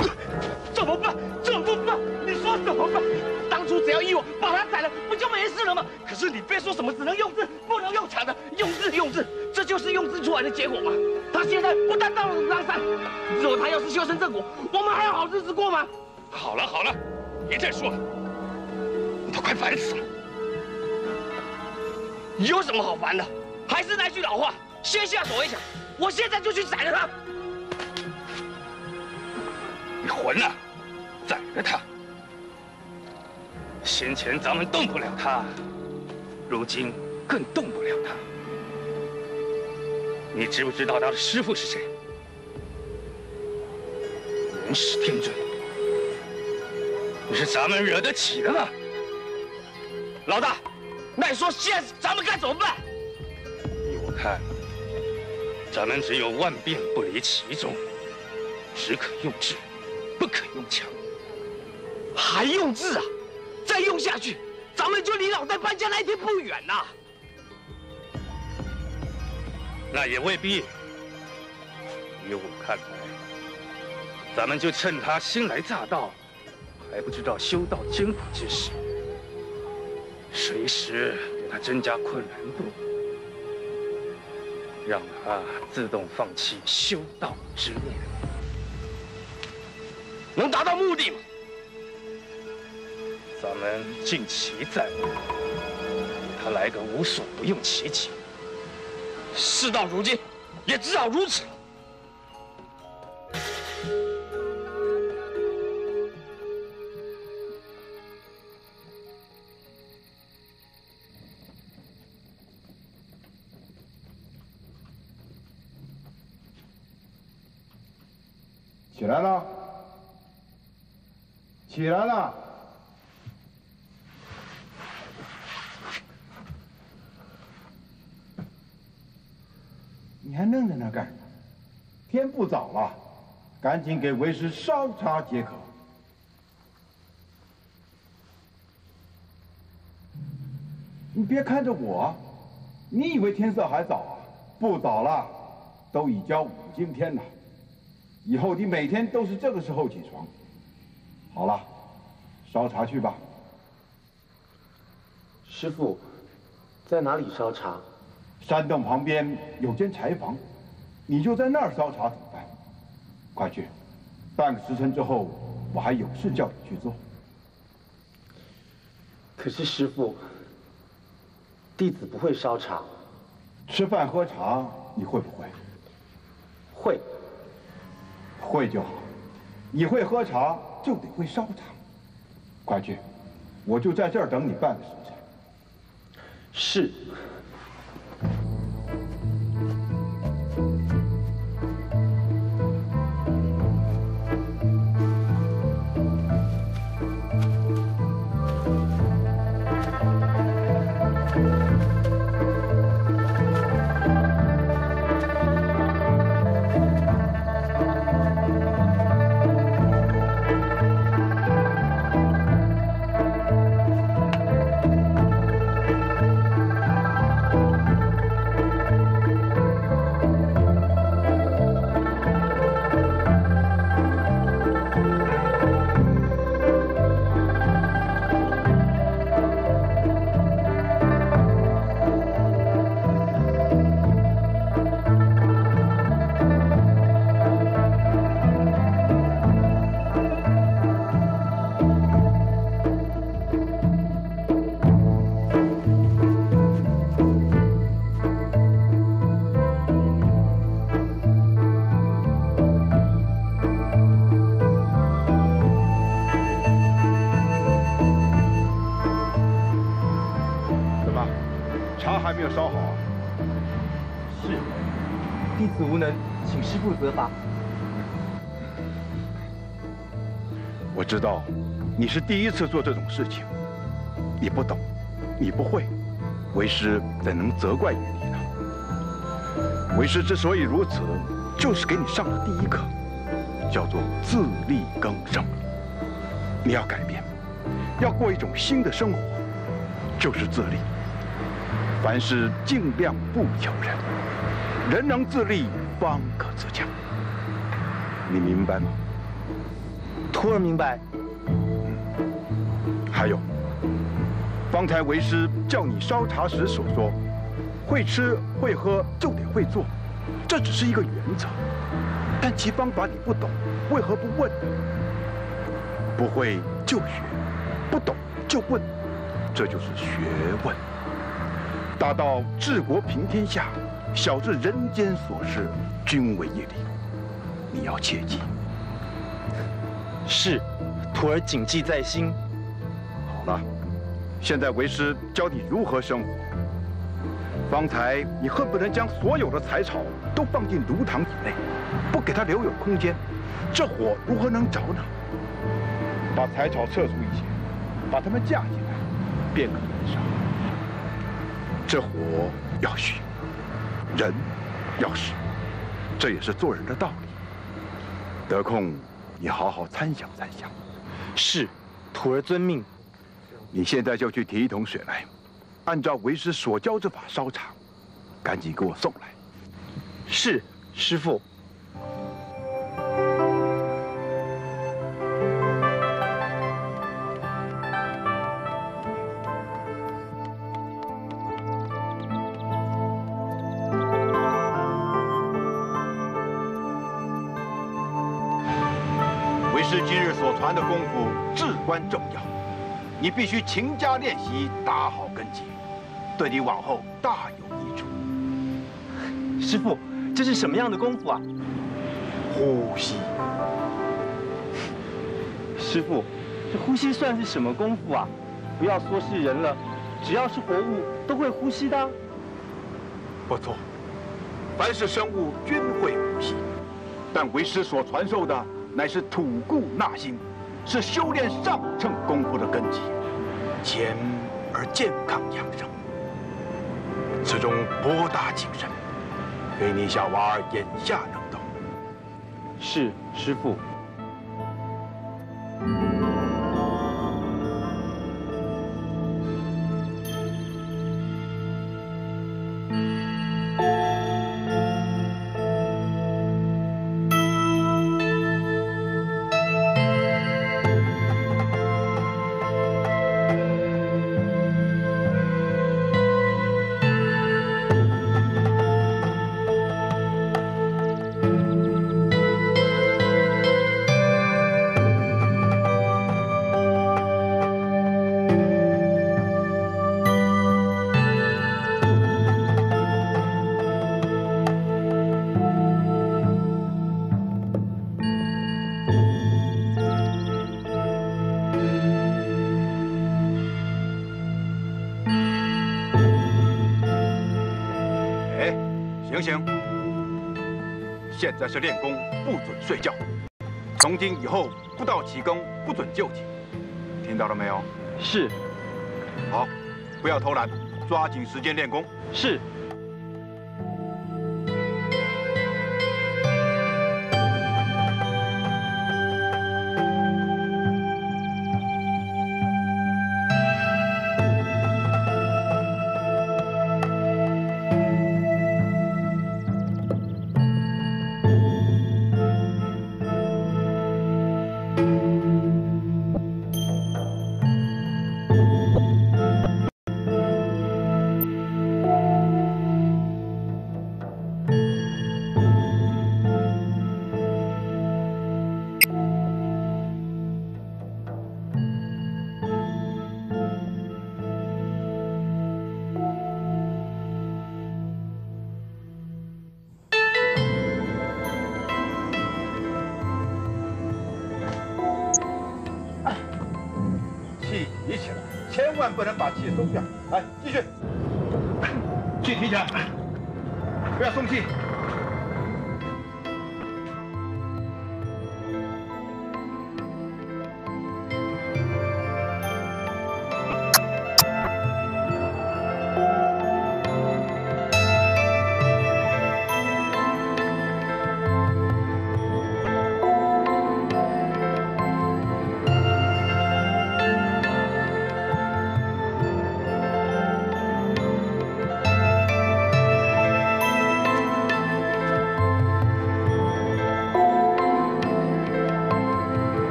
[SPEAKER 5] 怎么办？怎么办？你说怎么办？当初只要依我把他宰了，不就没事了吗？可是你非说什么只能用字，不能用抢的，用字用字，这就是用字出来的结果吗？他现在不但到了武当山，日后他要是修成正果，我们还有好日子过吗？
[SPEAKER 16] 好了好了，别再说了，我都快烦死了。
[SPEAKER 5] 有什么好烦的？还是那句老话，先下手为强。我现在就去宰了他。
[SPEAKER 16] 你混了，宰了他。先前咱们动不了他，如今更动不了他。你知不知道他的师傅是谁？元始天尊。你是咱们惹得起的吗？
[SPEAKER 5] 老大，那你说现在咱们该怎么办？
[SPEAKER 16] 依我看，咱们只有万变不离其宗，只可用智，不可用强。
[SPEAKER 5] 还用智啊？再用下去，咱们就离老戴搬家那一天不远呐。
[SPEAKER 16] 那也未必。依我看来，咱们就趁他新来乍到，还不知道修道艰苦之时，随时给他增加困难度，让他自动放弃修道之念，
[SPEAKER 5] 能达到目的吗？
[SPEAKER 16] 咱们尽其在望，他来个无所不用其极。
[SPEAKER 5] 事到如今，也只好如此了。
[SPEAKER 2] 起来了，起来了。你还愣在那干什么？天不早了，赶紧给为师烧茶解渴。你别看着我，你以为天色还早啊？不早了，都已交五更天了。以后你每天都是这个时候起床。好了，烧茶去吧。
[SPEAKER 9] 师傅，在哪里烧茶？
[SPEAKER 2] 山洞旁边有间柴房，你就在那儿烧茶怎么办。快去，半个时辰之后，我还有事叫你去做。
[SPEAKER 9] 可是师傅，弟子不会烧茶。
[SPEAKER 2] 吃饭喝茶你会不会？
[SPEAKER 9] 会。
[SPEAKER 2] 会就好。你会喝茶，就得会烧茶。快去，我就在这儿等你半个时辰。
[SPEAKER 9] 是。责罚。
[SPEAKER 2] 我知道，你是第一次做这种事情，你不懂，你不会，为师怎能责怪于你呢？为师之所以如此，就是给你上了第一课，叫做自力更生。你要改变，要过一种新的生活，就是自立。凡事尽量不求人，人能自立。方自强，你明白吗？
[SPEAKER 9] 徒儿明白。
[SPEAKER 2] 还有，方才为师叫你烧茶时所说，会吃会喝就得会做，这只是一个原则，但其方法你不懂，为何不问？不会就学，不懂就问，这就是学问。大到治国平天下。小至人间琐事，均为一理。你要切记。
[SPEAKER 9] 是，徒儿谨记在心。
[SPEAKER 2] 好了，现在为师教你如何生活。方才你恨不能将所有的柴草都放进炉膛以内，不给它留有空间，这火如何能着呢？把柴草撤出一些，把它们架起来，便可燃烧。这火要熄。人要死，这也是做人的道理。得空，你好好参详参详。
[SPEAKER 9] 是，徒儿遵命。
[SPEAKER 2] 你现在就去提一桶水来，按照为师所教之法烧茶，赶紧给我送来。
[SPEAKER 9] 是，师父。
[SPEAKER 2] 关重要，你必须勤加练习，打好根基，对你往后大有益处。
[SPEAKER 9] 师傅，这是什么样的功夫啊？
[SPEAKER 2] 呼吸。
[SPEAKER 9] 师傅，这呼吸算是什么功夫啊？不要说是人了，只要是活物都会呼吸的。
[SPEAKER 2] 不错，凡是生物均会呼吸，但为师所传授的乃是吐故纳新。是修炼上乘功夫的根基，坚而健康养生，此中博大精深，非你小娃儿眼下能懂。
[SPEAKER 9] 是师父。
[SPEAKER 2] 现在是练功，不准睡觉。从今以后，不到起功不准就寝，听到了没有？
[SPEAKER 13] 是。
[SPEAKER 2] 好，不要偷懒，抓紧时间练功。
[SPEAKER 13] 是。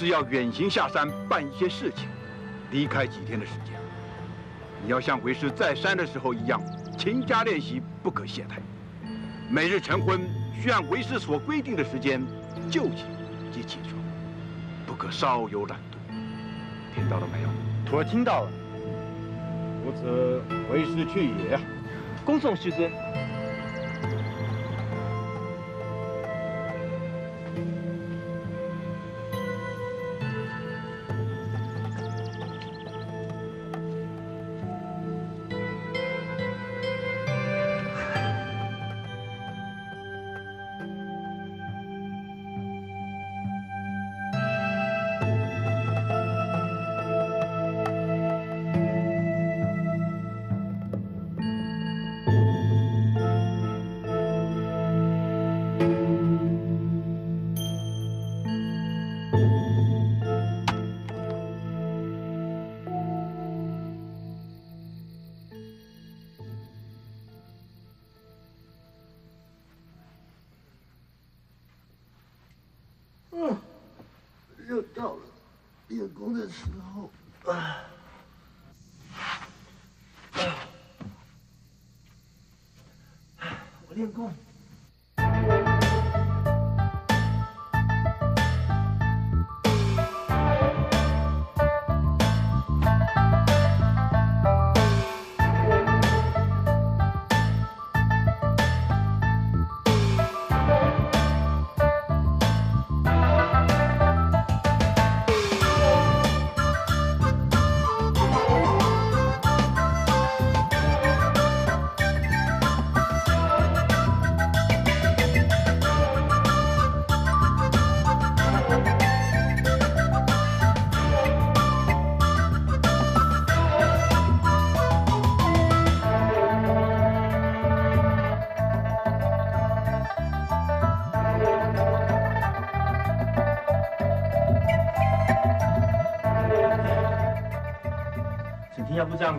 [SPEAKER 2] 为师要远行下山办一些事情，离开几天的时间。你要像为师在山的时候一样，勤加练习，不可懈怠。每日晨昏需按为师所规定的时间就寝及起床，不可稍有懒惰。听到了没有？
[SPEAKER 13] 徒儿听到了。
[SPEAKER 2] 如此，为师去也。
[SPEAKER 13] 恭送师尊。我的时候。啊啊我练功。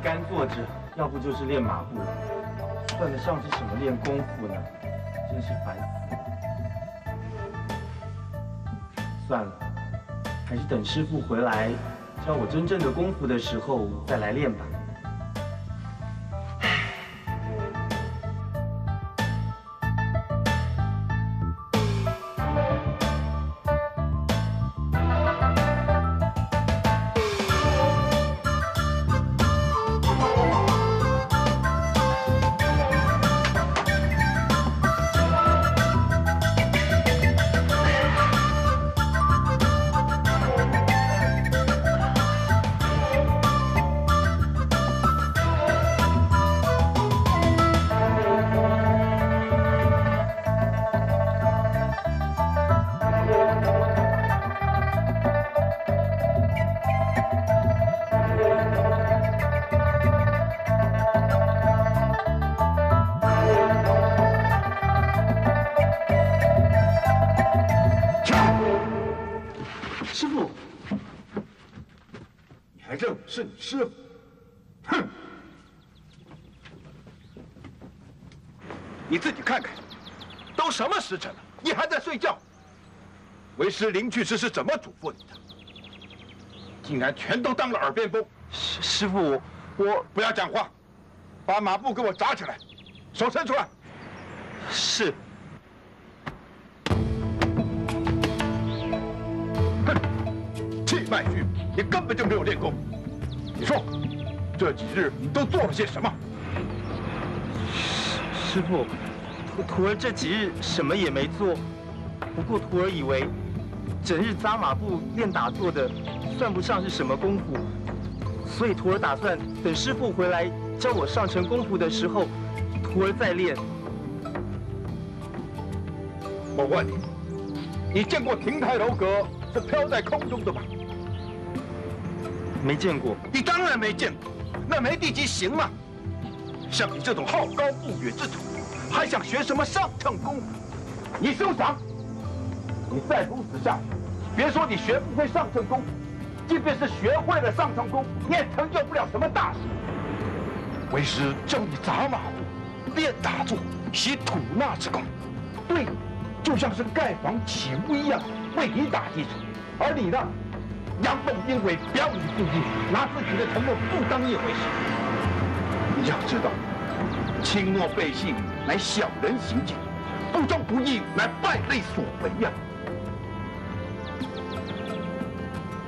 [SPEAKER 13] 干坐着，要不就是练马步，算得上是什么练功夫呢？真是烦死了。算了，还是等师傅回来教我真正的功夫的时候再来练吧。
[SPEAKER 2] 为师临去时是怎么嘱咐你的？竟然全都当了耳边风！
[SPEAKER 13] 师师傅，我
[SPEAKER 2] 不要讲话，把马步给我扎起来，手伸出来。
[SPEAKER 13] 是。
[SPEAKER 2] 哼气脉虚，你根本就没有练功。你说，这几日你都做了些什么？
[SPEAKER 13] 师傅，徒徒儿这几日什么也没做，不过徒儿以为，整日扎马步练打坐的，算不上是什么功夫，所以徒儿打算等师傅回来教我上乘功夫的时候，徒儿再练。
[SPEAKER 2] 我问你，你见过亭台楼阁是飘在空中的吗？
[SPEAKER 13] 没见过。
[SPEAKER 2] 你当然没见过，那没地级行吗？像你这种好高骛远之徒，还想学什么上乘功夫？你休想！你再如此下去，别说你学不会上乘功，即便是学会了上乘功，你也成就不了什么大事。为师教你扎马步，练打坐，习吐纳之功，对，就像是盖房起屋一样，为你打基础。而你呢，阳奉阴违，表里不一，拿自己的承诺不当一回事。你要知道，轻诺背信乃小人行径，不忠不义乃败类所为呀。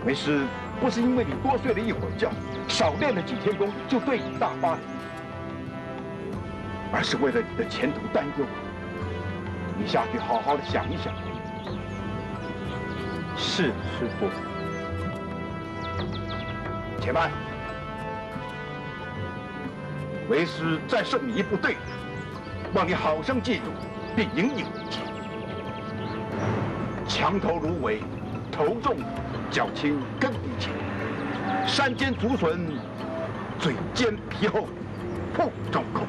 [SPEAKER 2] 为师不是因为你多睡了一会儿觉，少练了几天功就对你大发雷霆，而是为了你的前途担忧。你下去好好的想一想。
[SPEAKER 13] 是师傅。
[SPEAKER 2] 且慢，为师再送你一副对联，望你好生记住，并引以为戒。墙头芦苇，头重脚轻根底浅；山间竹笋，嘴尖皮厚，腹中空。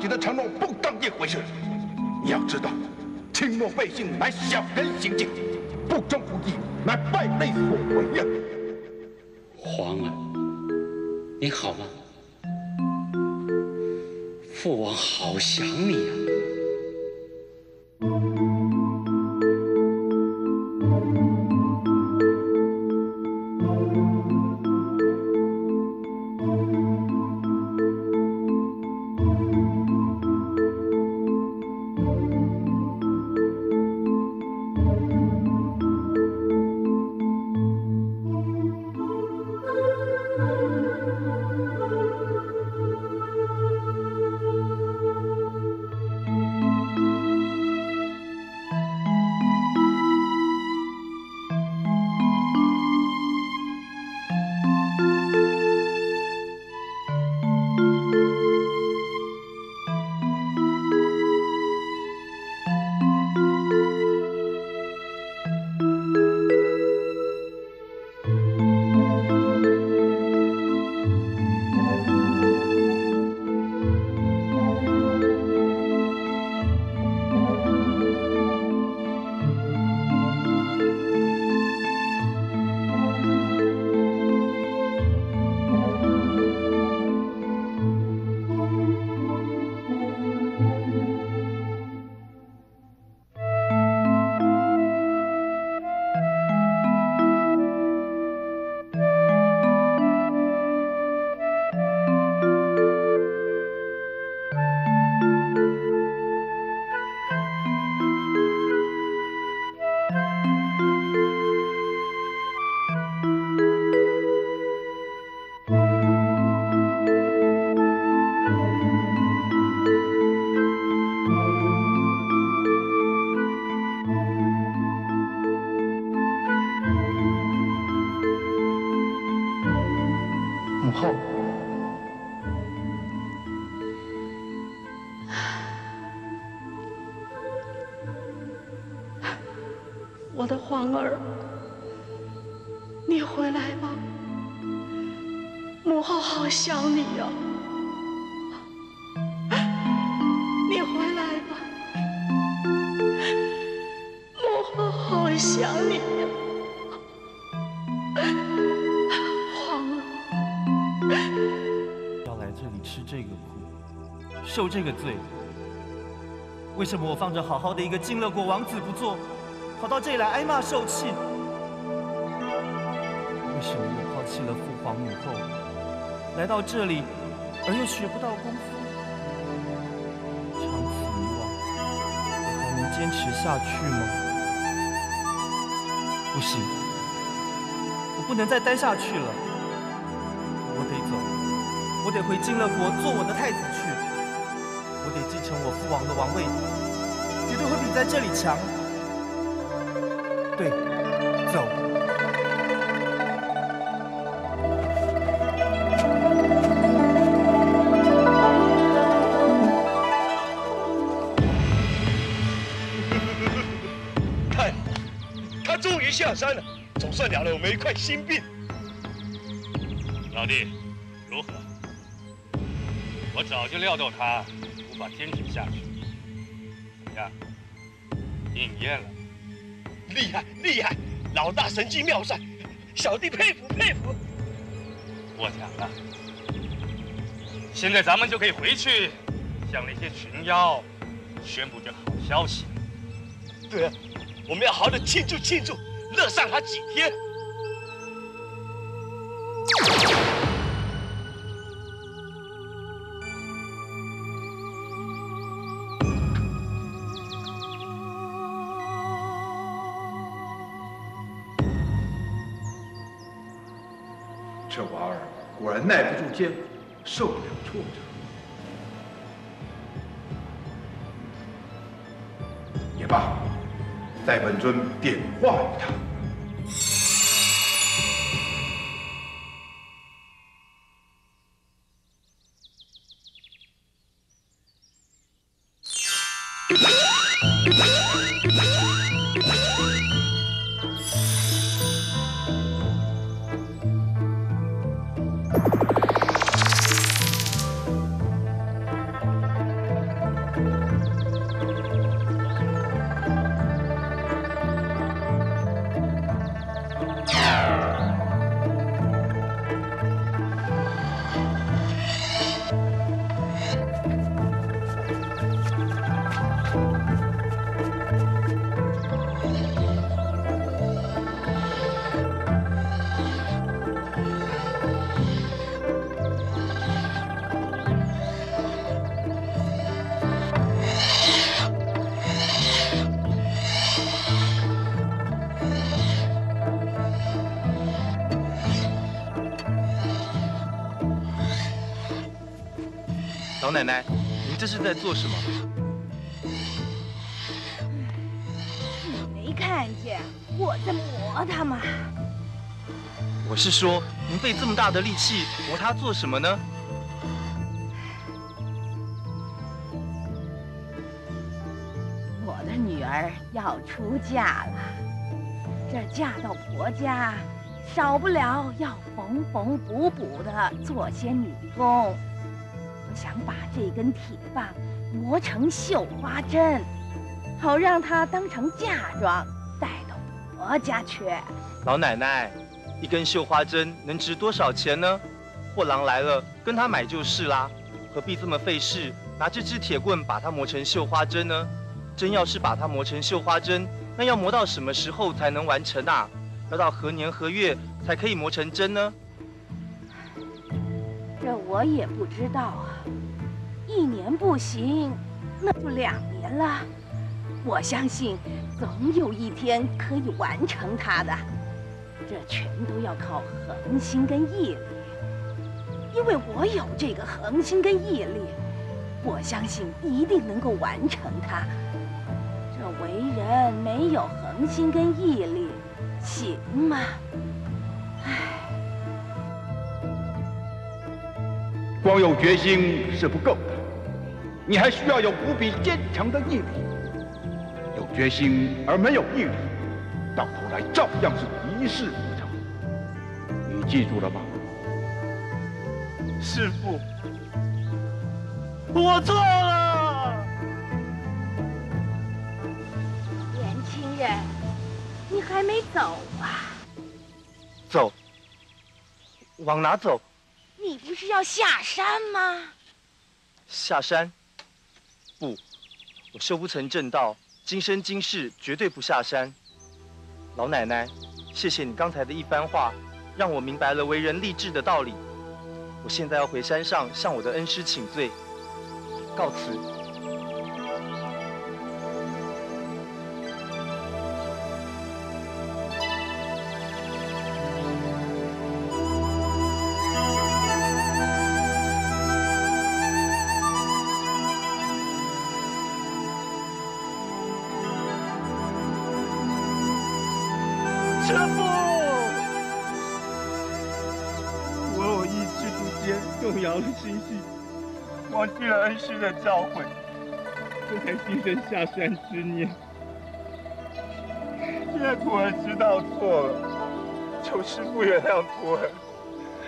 [SPEAKER 2] 你的承诺不当一回事。你要知道，轻诺背信乃小人行径，不忠不义乃败类所为呀。
[SPEAKER 4] 皇儿，你好吗？父王好想你
[SPEAKER 14] 呀！皇儿，你回来吧，母后好想你呀。你回来吧，母后好想你呀，皇
[SPEAKER 13] 儿。要来这里吃这个苦，受这个罪，为什么我放着好好的一个金乐国王子不做？跑到这里来挨骂受气，为什么我抛弃了父皇母后，来到这里而又学不到功夫？长此以往，我还能坚持下去吗？不行，我不能再待下去了，我得走，我得回金乐国做我的太子去，我得继承我父王的王位，绝对会比在这里强。对，走。
[SPEAKER 21] 太好了，他终于下山了，总算了了我们一块心病。
[SPEAKER 16] 老弟，如何？我早就料到他无法坚持下去。怎么样？应验了。
[SPEAKER 21] 老大神机妙算，小弟佩服佩服。
[SPEAKER 16] 过奖了。现在咱们就可以回去，向那些群妖宣布这好消息。
[SPEAKER 21] 对啊，我们要好好的庆祝庆祝，乐上他几天。
[SPEAKER 2] 受不了挫折。也罢，待本尊点化于他。
[SPEAKER 13] 在做什么？
[SPEAKER 22] 你没看见我在磨它吗？
[SPEAKER 13] 我是说，您费这么大的力气磨它做什么呢？
[SPEAKER 22] 我的女儿要出嫁了，这嫁到婆家，少不了要缝缝补补的做些女工。这根铁棒磨成绣花针，好让它当成嫁妆带到婆家去。
[SPEAKER 13] 老奶奶，一根绣花针能值多少钱呢？货郎来了，跟他买就是啦，何必这么费事拿这支铁棍把它磨成绣花针呢？真要是把它磨成绣花针，那要磨到什么时候才能完成啊？要到何年何月才可以磨成针呢？
[SPEAKER 22] 这我也不知道啊，一年不行，那就两年了。我相信，总有一天可以完成它的。这全都要靠恒心跟毅力，因为我有这个恒心跟毅力，我相信一定能够完成它。这为人没有恒心跟毅力，行吗？
[SPEAKER 2] 光有决心是不够的，你还需要有无比坚强的毅力。有决心而没有毅力，到头来照样是一事无成。你记住了吗？
[SPEAKER 9] 师傅，我错了。
[SPEAKER 22] 年轻人，你还没走啊？
[SPEAKER 13] 走？往哪走？
[SPEAKER 22] 你不是要下山吗？
[SPEAKER 13] 下山？不，我修不成正道，今生今世绝对不下山。老奶奶，谢谢你刚才的一番话，让我明白了为人立志的道理。我现在要回山上向我的恩师请罪，告辞。
[SPEAKER 9] 忘记了恩师的教诲，这才心生下山之念。现在徒儿知道错了，求师父原谅徒儿，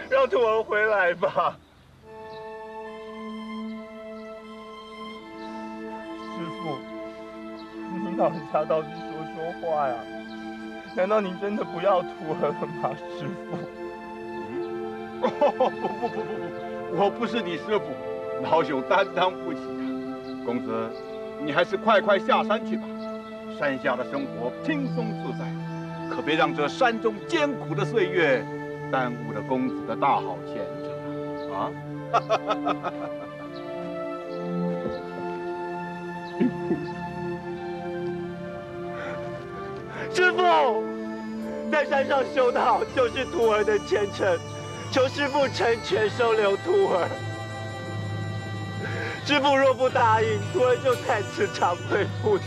[SPEAKER 9] 让徒儿回来吧。师父，您老人家到底说说话呀？难道您真的不要徒儿了吗，师父？
[SPEAKER 2] 不不不不不，我不是你师父。老朽担当不起啊，公子，你还是快快下山去吧。山下的生活轻松自在，可别让这山中艰苦的岁月耽误了公子的大好前程啊！啊！
[SPEAKER 9] 师傅，在山上修道就是徒儿的前程，求师傅成全收留徒儿。师傅若不答应，徒儿就在此长跪不起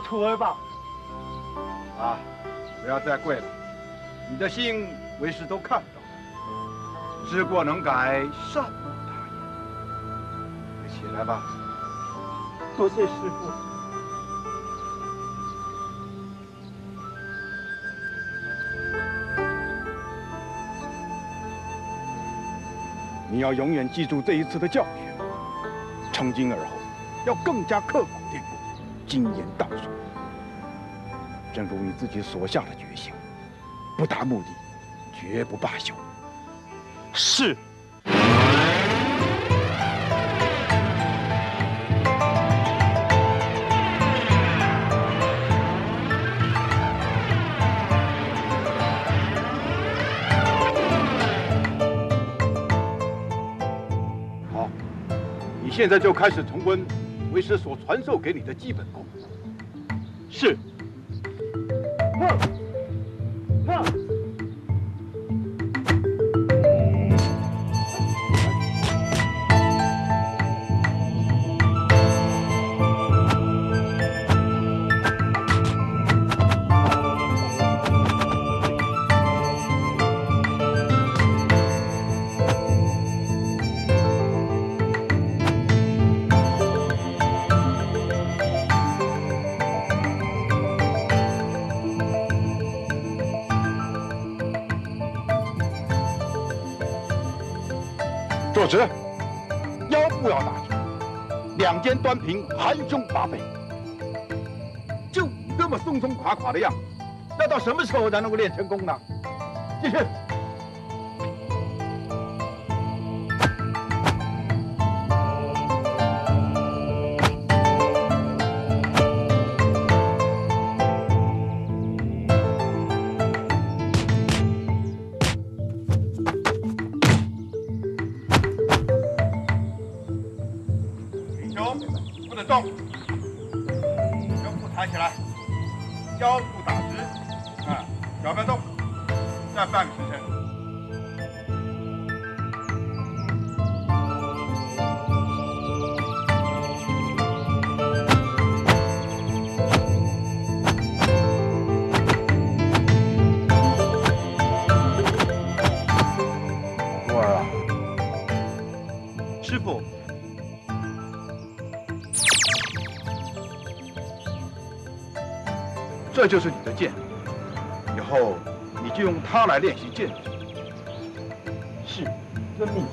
[SPEAKER 9] 起。徒儿吧，
[SPEAKER 2] 啊，不要再跪了。你的心为师都看到了，知过能改，善莫大焉。起来吧。
[SPEAKER 9] 多谢师傅。
[SPEAKER 2] 你要永远记住这一次的教训，从今而后要更加刻苦练功，精研道术。正如你自己所下的决心，不达目的，绝不罢休。
[SPEAKER 23] 是。
[SPEAKER 2] 好，你现在就开始重温为师所传授给你的基本功。
[SPEAKER 23] 是。
[SPEAKER 2] 直，腰部要打直，两肩端平，含胸拔背。就你这么松松垮垮的样子，要到什么时候才能够练成功呢？继续。这就是你的剑，以后你就用它来练习剑术。
[SPEAKER 23] 是，遵命。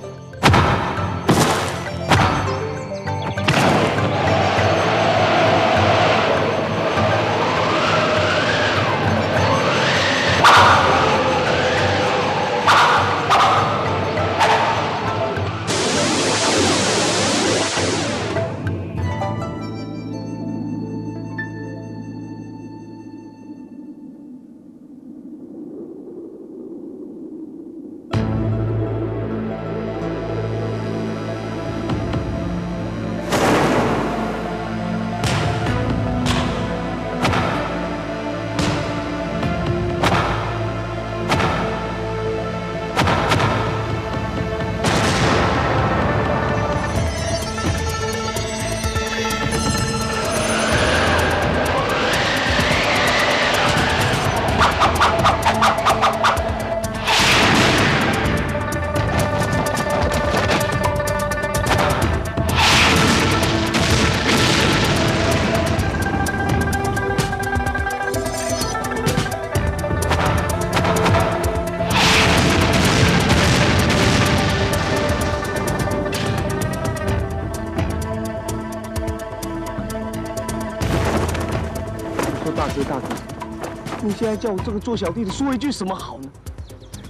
[SPEAKER 5] 现在叫我这个做小弟的说一句什么好呢？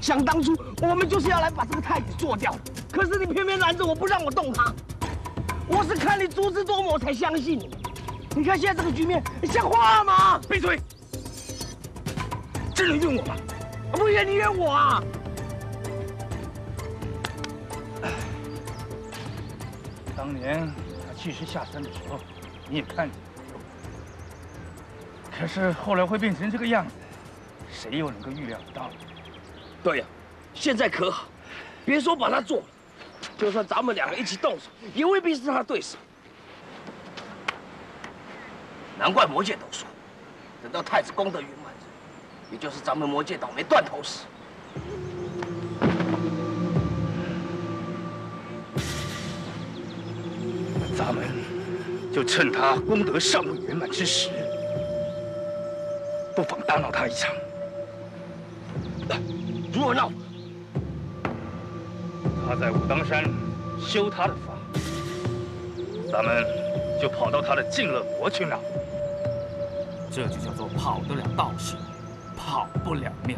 [SPEAKER 5] 想当初我们就是要来把这个太子做掉，可是你偏偏拦着我不让我动他。我是看你足智多谋才相信你。你看现在这个局面，像话吗？
[SPEAKER 16] 闭嘴！
[SPEAKER 5] 这人怨我吗？不怨你怨我啊！
[SPEAKER 16] 当年他气势下山的时候，你也看见。可是后来会变成这个样子，谁又能够预料得到？
[SPEAKER 24] 对呀、现在可好，别说把他做了，就算咱们两个一起动手，也未必是他对手。难怪魔界都说，等到太子功德圆满，也就是咱们魔界倒霉断头时，
[SPEAKER 16] 咱们就趁他功德尚未圆满之时，不妨大闹他一场。
[SPEAKER 24] 如何闹？
[SPEAKER 16] 他在武当山修他的法，咱们就跑到他的静乐国去闹。
[SPEAKER 18] 这就叫做跑得了道士，跑不了庙。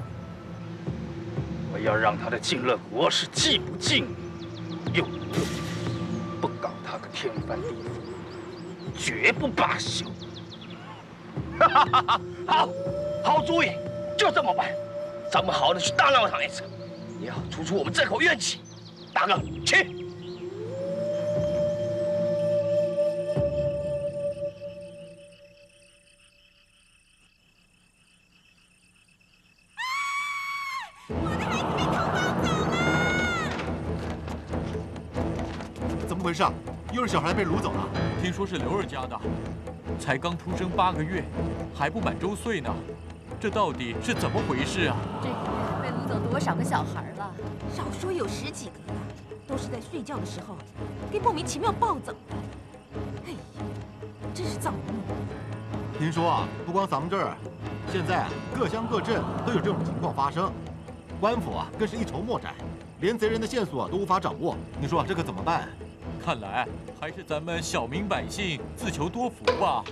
[SPEAKER 16] 我要让他的静乐国是既不敬又不乐，不搞他个天翻地覆，绝不罢休。
[SPEAKER 25] 哈哈哈哈！好，好主意，就这么办。咱们好好的去大闹他一次，也好出出我们这口怨气。大哥，去。
[SPEAKER 1] 怎么回事？又是小孩被掳走了？
[SPEAKER 18] 听说是刘二家的，才刚出生八个月，还不满周岁呢。这到底是怎么回事啊？
[SPEAKER 11] 这被掳走多少个小孩了？少说有十几个了，都是在睡觉的时候给莫名其妙抱走的。哎呀，真是造孽！
[SPEAKER 1] 听说啊，不光咱们这儿，现在各乡各镇都有这种情况发生，官府啊更是一筹莫展，连贼人的线索都无法掌握。你说这可怎么办？
[SPEAKER 18] 看来还是咱们小民百姓自求多福吧。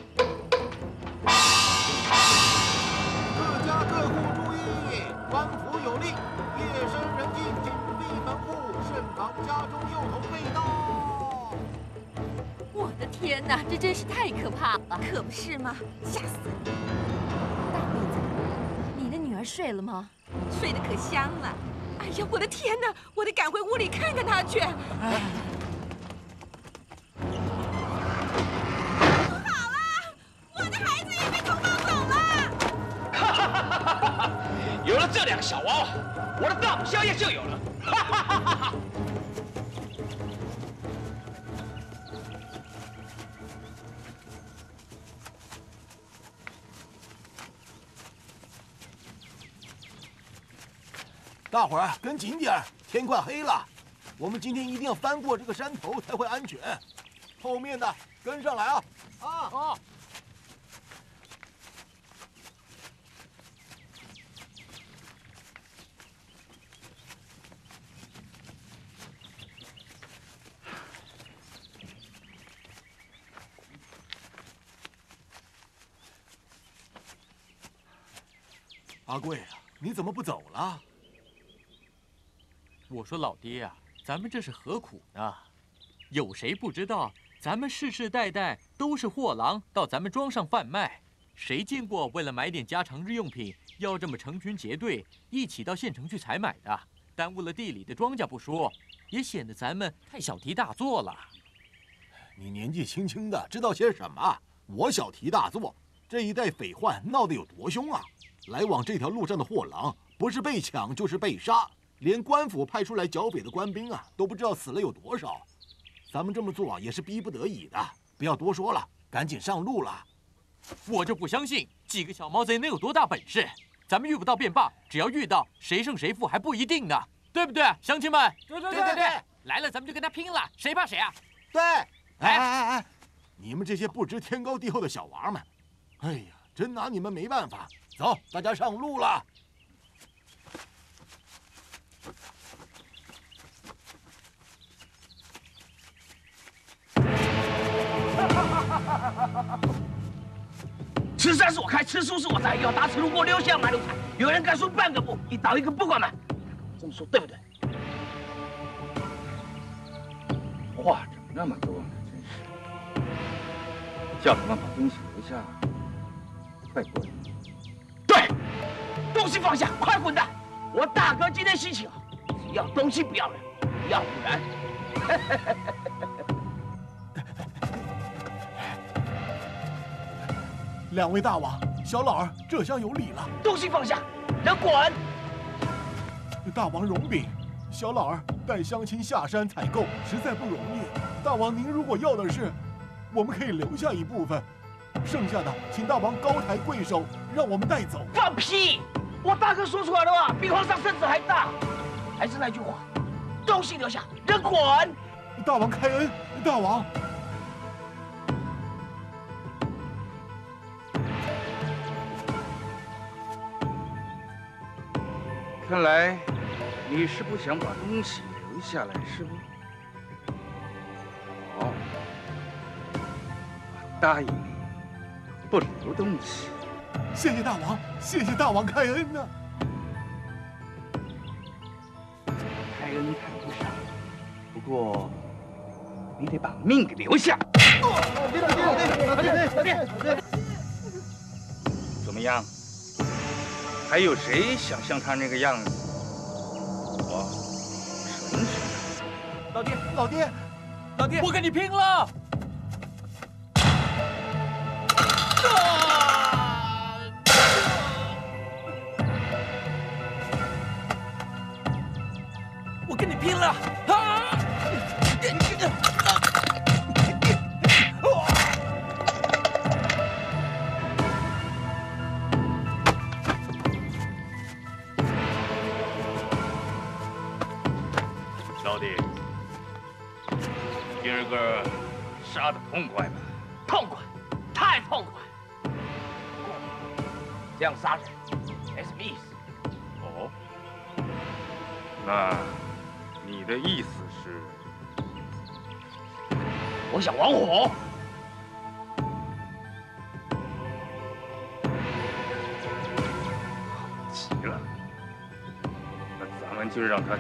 [SPEAKER 1] 官府有令，夜深人静，紧闭门户，慎防家中幼童被盗。
[SPEAKER 11] 我的天哪，这真是太可怕了！可不是吗？吓死你！大妹子，你的女儿睡了吗？睡得可香了。哎呀，我的天哪！我得赶回屋里看看她去。哎。
[SPEAKER 25] 小娃娃，我的大补宵夜就有了。哈哈哈哈哈！
[SPEAKER 1] 大伙儿跟紧点天快黑了。我们今天一定要翻过这个山头才会安全。后面的跟上来啊！啊阿贵啊，你怎么不走了？
[SPEAKER 18] 我说老爹啊，咱们这是何苦呢？有谁不知道，咱们世世代代都是货郎到咱们庄上贩卖。谁见过为了买点家常日用品，要这么成群结队一起到县城去采买的？耽误了地里的庄稼不说，也显得咱们太小题大做了。
[SPEAKER 1] 你年纪轻轻的，知道些什么？我小题大做，这一带匪患闹得有多凶啊！来往这条路上的货郎，不是被抢就是被杀，连官府派出来剿匪的官兵啊，都不知道死了有多少。咱们这么做也是逼不得已的，不要多说了，赶紧上路了。
[SPEAKER 18] 我就不相信几个小毛贼能有多大本事。咱们遇不到便罢，只要遇到，谁胜谁负还不一定呢，对不对，乡亲们？
[SPEAKER 1] 对对对对对，
[SPEAKER 18] 来了咱们就跟他拼了，谁怕谁啊？
[SPEAKER 1] 对。哎哎哎哎，你们这些不知天高地厚的小娃们，哎呀，真拿你们没办法。走，大家上路了。
[SPEAKER 25] 吃山是我开，吃书是我栽，要打死路过留下买路财。有人敢说半个不，一刀一个不管吗？这么说对不对？
[SPEAKER 16] 话怎么那么多呢？真是，叫他们把东西留下，快滚！
[SPEAKER 25] 对，东西放下，快滚蛋！我大哥今天心情好，只要东西不要人，要不然。
[SPEAKER 1] 两位大王，小老儿这厢有礼了。
[SPEAKER 25] 东西放下，人滚！
[SPEAKER 1] 大王容禀，小老儿带乡亲下山采购，实在不容易。大王您如果要的是，我们可以留下一部分。剩下的，请大王高抬贵手，让我们带走。
[SPEAKER 25] 放屁！我大哥说出来的话比皇上圣旨还大。还是那句话，东西留下，人滚！
[SPEAKER 1] 大王开恩，大王。
[SPEAKER 16] 看来你是不想把东西留留下来是不？好，我答应你，不留东西。
[SPEAKER 1] 谢谢大王，谢谢大王开恩呐！
[SPEAKER 17] 开恩谈不上，不过你得把命给留下。
[SPEAKER 7] 老爹，老爹，老爹，老爹，老爹，
[SPEAKER 16] 怎么样？还有谁想像他那个样子？我。
[SPEAKER 7] 老爹，老爹，老爹，
[SPEAKER 18] 我跟你拼了！
[SPEAKER 7] 我跟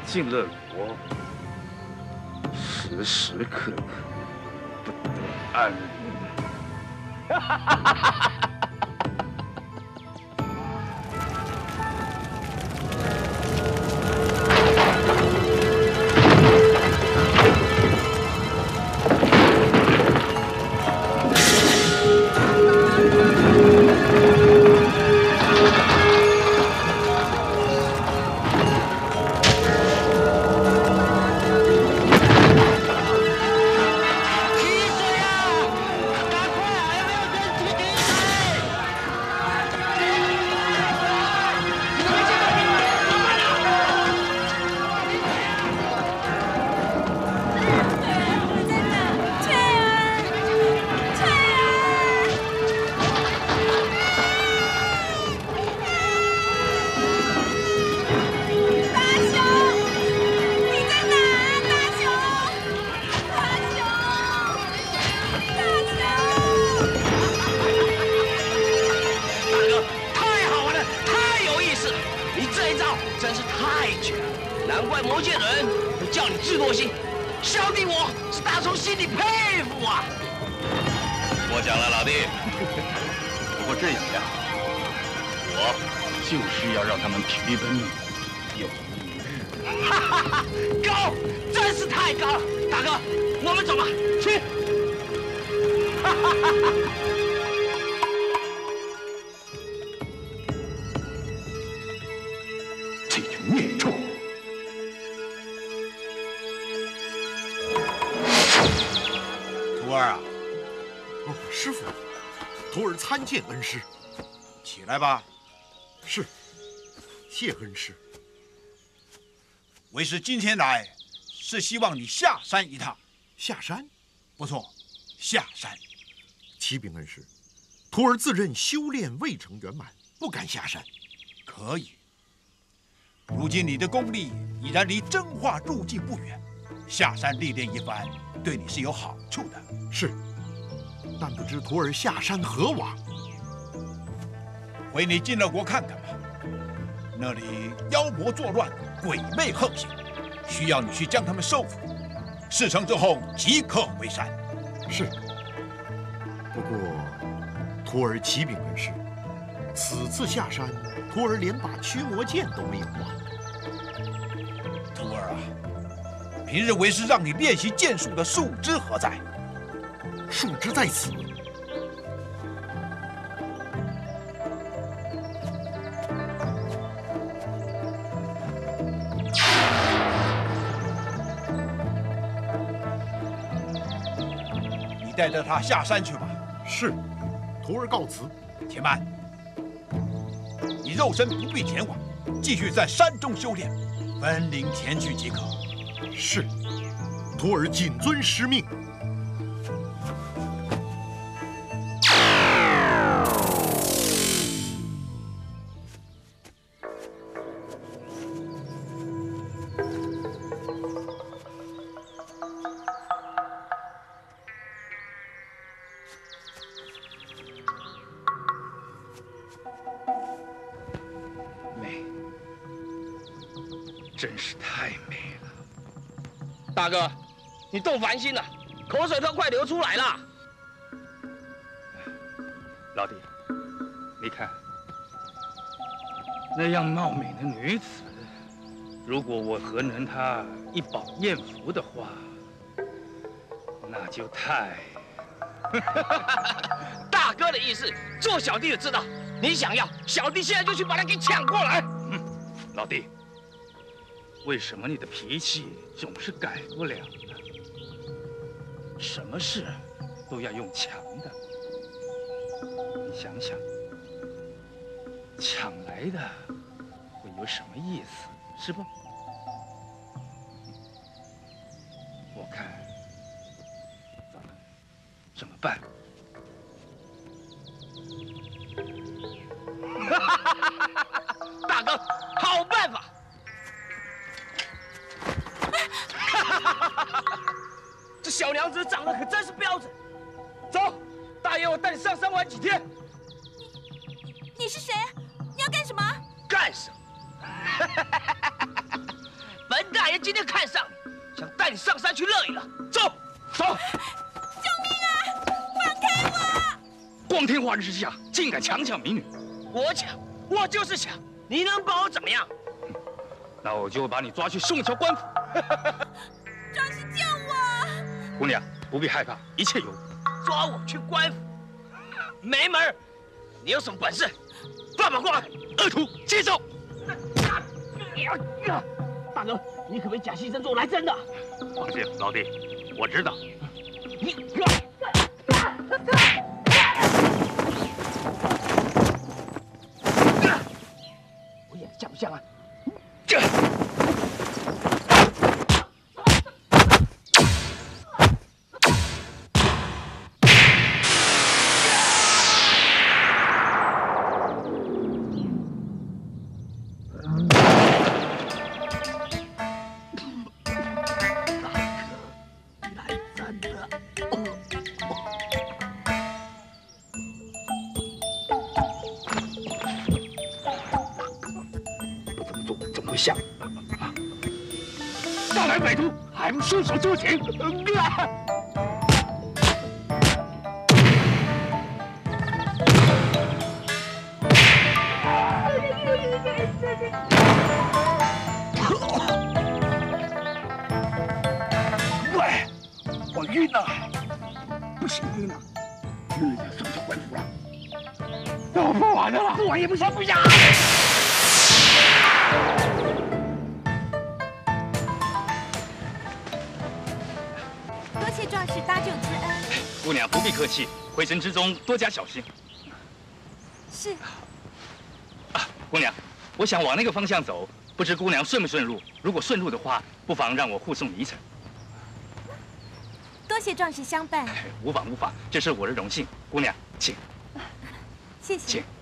[SPEAKER 16] 进了国，时时刻刻不得安宁。
[SPEAKER 1] 师
[SPEAKER 2] 今天来，是希望你下山一趟。
[SPEAKER 1] 下山？
[SPEAKER 2] 不错，下山。
[SPEAKER 1] 启禀恩师，徒儿自认修炼未成圆满，不敢下山。
[SPEAKER 2] 可以。如今你的功力已然离真化入境不远，下山历练一番，对你是有好处的。
[SPEAKER 1] 是，但不知徒儿下山何往？
[SPEAKER 2] 回你进了国看看吧，那里妖魔作乱，鬼魅横行，需要你去将他们收服。事成之后即刻回山。
[SPEAKER 1] 是。不过，徒儿启禀为师，此次下山，徒儿连把驱魔剑都没有啊。
[SPEAKER 2] 徒儿啊，平日为师让你练习剑术的树枝何在？
[SPEAKER 1] 树枝在此。
[SPEAKER 2] 带着他下山去吧。
[SPEAKER 1] 是，徒儿告辞。
[SPEAKER 2] 且慢，你肉身不必前往，继续在山中修炼，分灵前去即可。
[SPEAKER 1] 是，徒儿谨遵师命。
[SPEAKER 5] 大哥，你动凡心了，口水都快流出来了。
[SPEAKER 16] 老弟，你看，那样貌美的女子，如果我何能她一饱艳福的话，那就太
[SPEAKER 5] 大哥的意思，做小弟的知道，你想要，小弟现在就去把她给抢过来。
[SPEAKER 16] 为什么你的脾气总是改不了呢？什么事都要用强的。你想想，抢来的会有什么意思，是不？我
[SPEAKER 5] 就把
[SPEAKER 16] 你抓去宋桥官府。
[SPEAKER 11] 壮士救我！
[SPEAKER 16] 姑娘不必害怕，一切有。
[SPEAKER 5] 抓我去官府？没门！你有什么本事？放马过来！
[SPEAKER 16] 恶徒，接招！
[SPEAKER 26] 大哥，你可别假戏真做来真的？
[SPEAKER 27] 放心，老弟，我知道。
[SPEAKER 16] 气，回城之中多加小心。
[SPEAKER 11] 是。
[SPEAKER 16] 啊，姑娘，我想往那个方向走，不知姑娘顺不顺路？如果顺路的话，不妨让我护送你一程。
[SPEAKER 11] 多谢壮士相伴。
[SPEAKER 16] 无妨无妨，这是我的荣幸。姑娘，请。
[SPEAKER 11] 谢谢。
[SPEAKER 16] 请。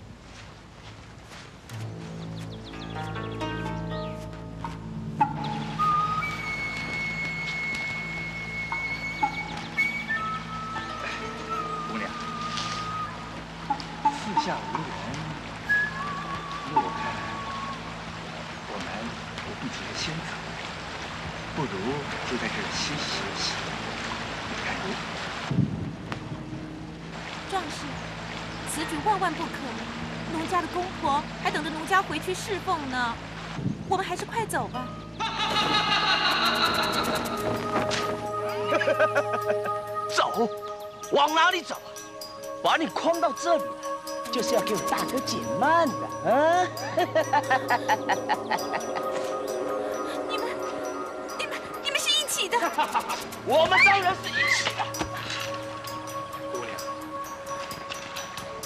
[SPEAKER 16] 不急着先，不如就在这儿歇息休息。你看你。
[SPEAKER 11] 壮士，此举万万不可！奴家的公婆还等着奴家回去侍奉呢，我们还是快走吧。
[SPEAKER 5] 走，往哪里走啊？把你诓到这里来，就是要给我大哥解闷的，啊！我们当然是一起的。
[SPEAKER 16] 姑娘，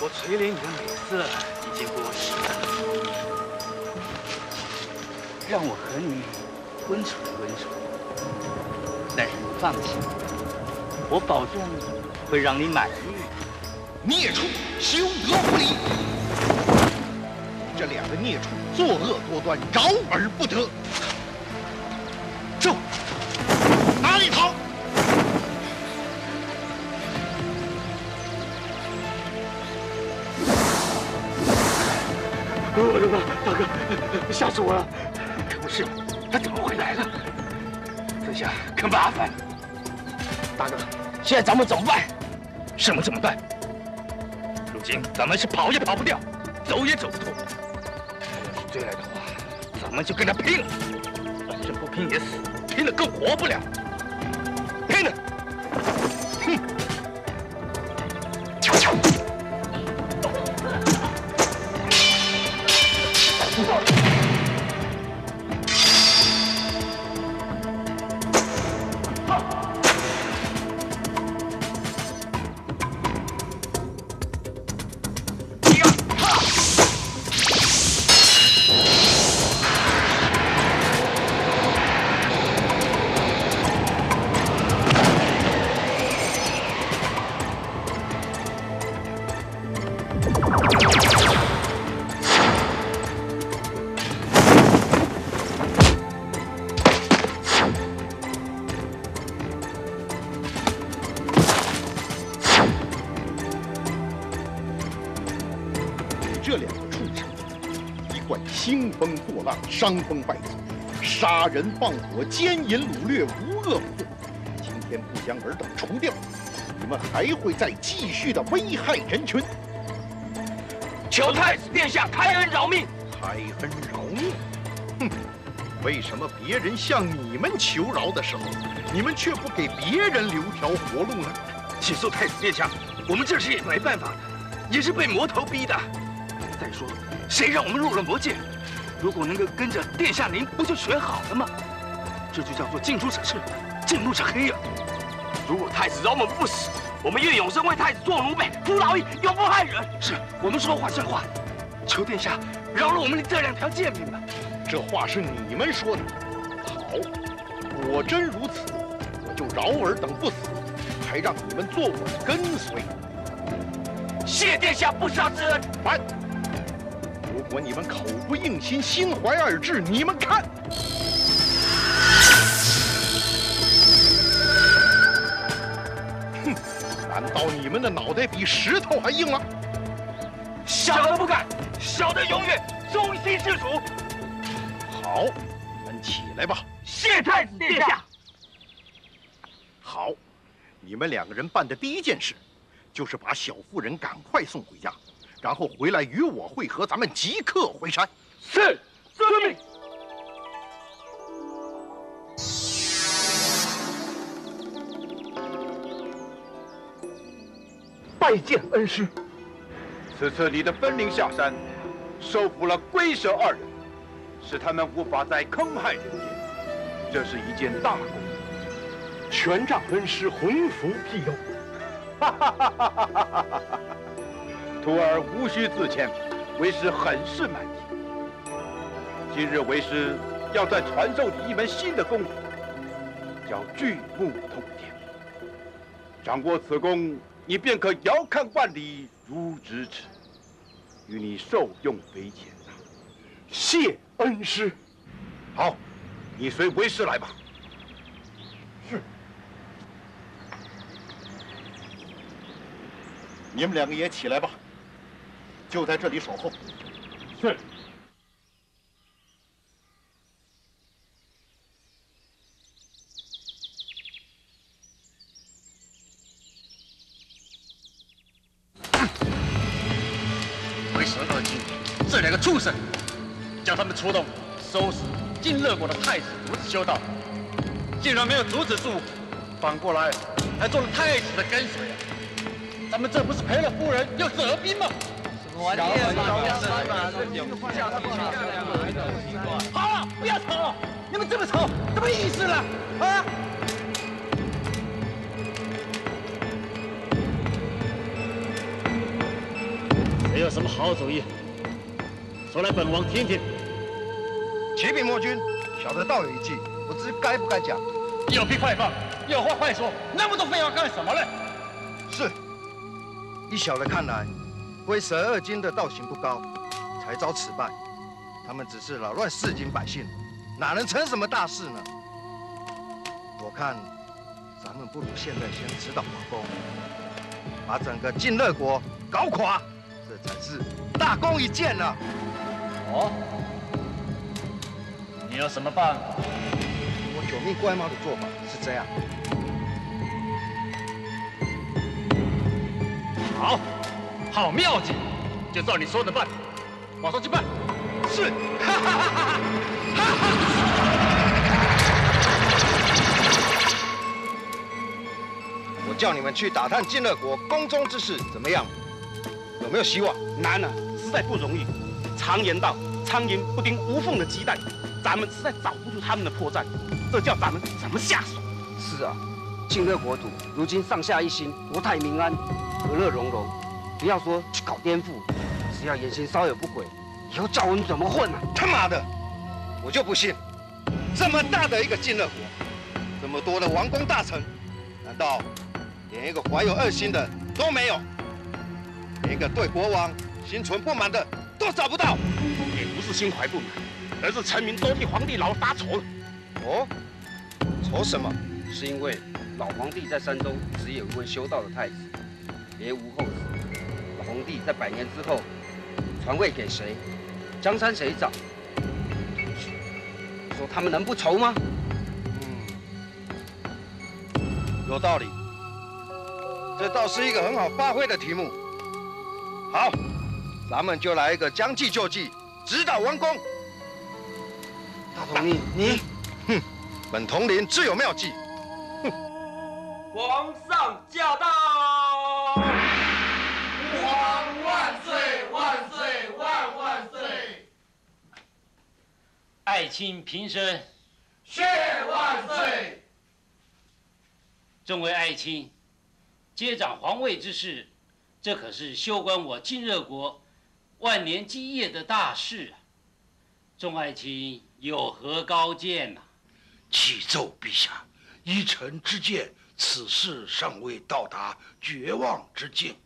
[SPEAKER 16] 我垂怜你的美色已经过时了，让我和你温存温存。但是你放心，我保证会让你满意。
[SPEAKER 1] 孽畜，休得无礼！这两个孽畜作恶多端，饶而不得。
[SPEAKER 26] 吓死我了！可不是，
[SPEAKER 28] 他怎么会来了？这下可麻烦了。
[SPEAKER 5] 大哥，现在咱们怎么办？
[SPEAKER 28] 什么怎么办？如今咱们是跑也跑不掉，走也走不脱。他要是追来的话，咱们就跟他拼了。反正不拼也死，拼了更活不了。
[SPEAKER 1] 浪、伤风败俗，杀人放火、奸淫掳掠，无恶不作。今天不将尔等除掉，你们还会再继续的危害人群。
[SPEAKER 5] 求太子殿下开恩饶命！
[SPEAKER 1] 开恩饶命？哼！为什么别人向你们求饶的时候，你们却不给别人留条活路呢？
[SPEAKER 28] 起诉太子殿下，我们这是也没办法，也是被魔头逼的。再说，谁让我们入了魔界？如果能够跟着殿下您，不就学好了吗？这就叫做近朱者赤，近墨者黑啊！
[SPEAKER 5] 如果太子饶我们不死，我们愿永生为太子做奴婢，服劳役，永不害人。
[SPEAKER 28] 是我们说话算话，求殿下饶了我们这两条贱命吧。
[SPEAKER 1] 这话是你们说的。好，果真如此，我就饶尔等不死，还让你们做我的跟随。
[SPEAKER 5] 谢殿下不杀之恩。
[SPEAKER 1] 烦！如果你们口不应心，心怀二志，你们看。哼！难道你们的脑袋比石头还硬吗？
[SPEAKER 5] 小的不敢，小的永远忠心事主。
[SPEAKER 1] 好，你们起来吧。
[SPEAKER 5] 谢太子殿下。
[SPEAKER 1] 好，你们两个人办的第一件事，就是把小妇人赶快送回家，然后回来与我会合，咱们即刻回山。
[SPEAKER 5] 是，遵命。
[SPEAKER 2] 拜见恩师。此次你的分灵下山，收服了龟蛇二人，使他们无法再坑害人间，这是一件大功。
[SPEAKER 1] 全仗恩师洪福庇佑。
[SPEAKER 2] 哈哈哈哈哈哈！徒儿无需自谦，为师很是满意。今日为师要再传授你一门新的功夫，叫巨木通天。掌握此功，你便可遥看万里如咫尺，与你受用匪浅呐。
[SPEAKER 1] 谢恩师。
[SPEAKER 2] 好，你随为师来吧。
[SPEAKER 1] 是。你们两个也起来吧，就在这里守候。
[SPEAKER 2] 是。
[SPEAKER 29] 为蛇二精这两个畜生，将他们出动收拾金乐国的太子独子修道，竟然没有阻止住，反过来还做了太子的跟随啊！咱们这不是赔了夫人又折兵吗？
[SPEAKER 5] 好了，不要吵了！你们这么吵，什么意思了？啊！
[SPEAKER 29] 谁有什么好主意，说来本王听听。
[SPEAKER 30] 启禀魔君，小的倒有一计，不知该不该讲。
[SPEAKER 29] 有屁快放，有话快说，那么多废话干什么呢？
[SPEAKER 30] 是。依小的看来，龟蛇二金的道行不高，才遭此败。他们只是扰乱市井百姓，哪能成什么大事呢？我看，咱们不如现在先指导华工，把整个晋乐国搞垮，这才是大功一件呢。
[SPEAKER 29] 哦，你你有什么办法？
[SPEAKER 30] 我九命怪猫的做法是这样。
[SPEAKER 29] 好，好妙计，就照你说的办，马上去办。
[SPEAKER 30] 是。我叫你们去打探晋乐国宫中之事，怎么样？有没有希望？
[SPEAKER 28] 难啊，实在不容易。常言道，苍蝇不叮无缝的鸡蛋，咱们实在找不出他们的破绽，这叫咱们怎么下手？
[SPEAKER 5] 是啊，晋乐国土如今上下一心，国泰民安，和乐融融。不要说去搞颠覆，只要言行稍有不轨，以后叫我们怎么混啊？
[SPEAKER 30] 他妈的，我就不信，这么大的一个晋乐国，这么多的王公大臣，难道连一个怀有二心的都没有？连一个对国王心存不满的都找不到？
[SPEAKER 28] 也不是心怀不满，而是臣民都替皇帝老发愁了。
[SPEAKER 30] 哦，愁什么？
[SPEAKER 5] 是因为老皇帝在山东只有一位修道的太子，别无后子。皇帝在百年之后传位给谁，江山谁掌？说他们能不愁吗？
[SPEAKER 30] 嗯有道理，这倒是一个很好发挥的题目。好，咱们就来一个将计就计，直捣王宫。
[SPEAKER 5] 大统领，你，
[SPEAKER 30] 哼，本统领自有妙计。哼，
[SPEAKER 5] 皇上驾到！
[SPEAKER 31] 皇万岁万岁万万岁！
[SPEAKER 4] 爱卿平身。
[SPEAKER 31] 谢万岁！
[SPEAKER 4] 众位爱卿，接掌皇位之事，这可是攸关我晋热国万年基业的大事啊！众爱卿有何高见呐？
[SPEAKER 32] 启奏陛下，依臣之见，此事尚未到达绝望之境。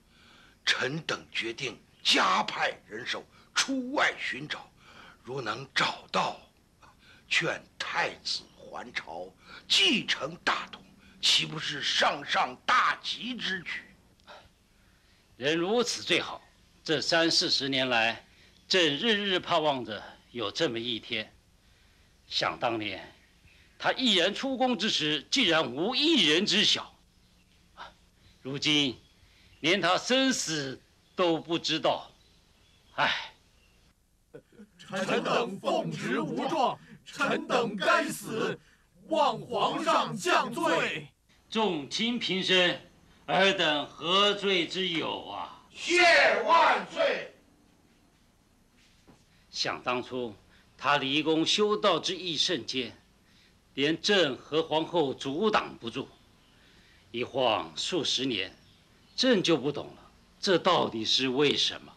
[SPEAKER 32] 臣等决定加派人手出外寻找，如能找到，劝太子还朝，继承大统，岂不是上上大吉之举？
[SPEAKER 4] 人如此最好。这三四十年来，朕日日盼望着有这么一天。想当年，他毅然出宫之时，竟然无一人知晓。如今。连他生死都不知道，唉！
[SPEAKER 31] 臣等奉旨无状，臣等该死，望皇上降罪。
[SPEAKER 4] 众卿平身，尔等何罪之有啊？
[SPEAKER 31] 谢万岁！
[SPEAKER 4] 想当初，他离宫修道之意甚坚，连朕和皇后阻挡不住，一晃数十年。朕就不懂了，这到底是为什么？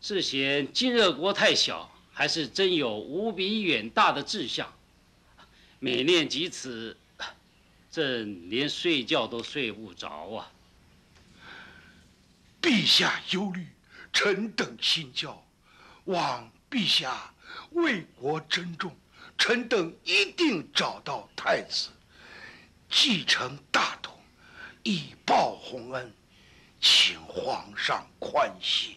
[SPEAKER 4] 是嫌金热国太小，还是真有无比远大的志向？每念及此，朕连睡觉都睡不着啊！
[SPEAKER 32] 陛下忧虑，臣等心焦，望陛下为国珍重，臣等一定找到太子，继承大统，以报洪恩。请皇上宽心，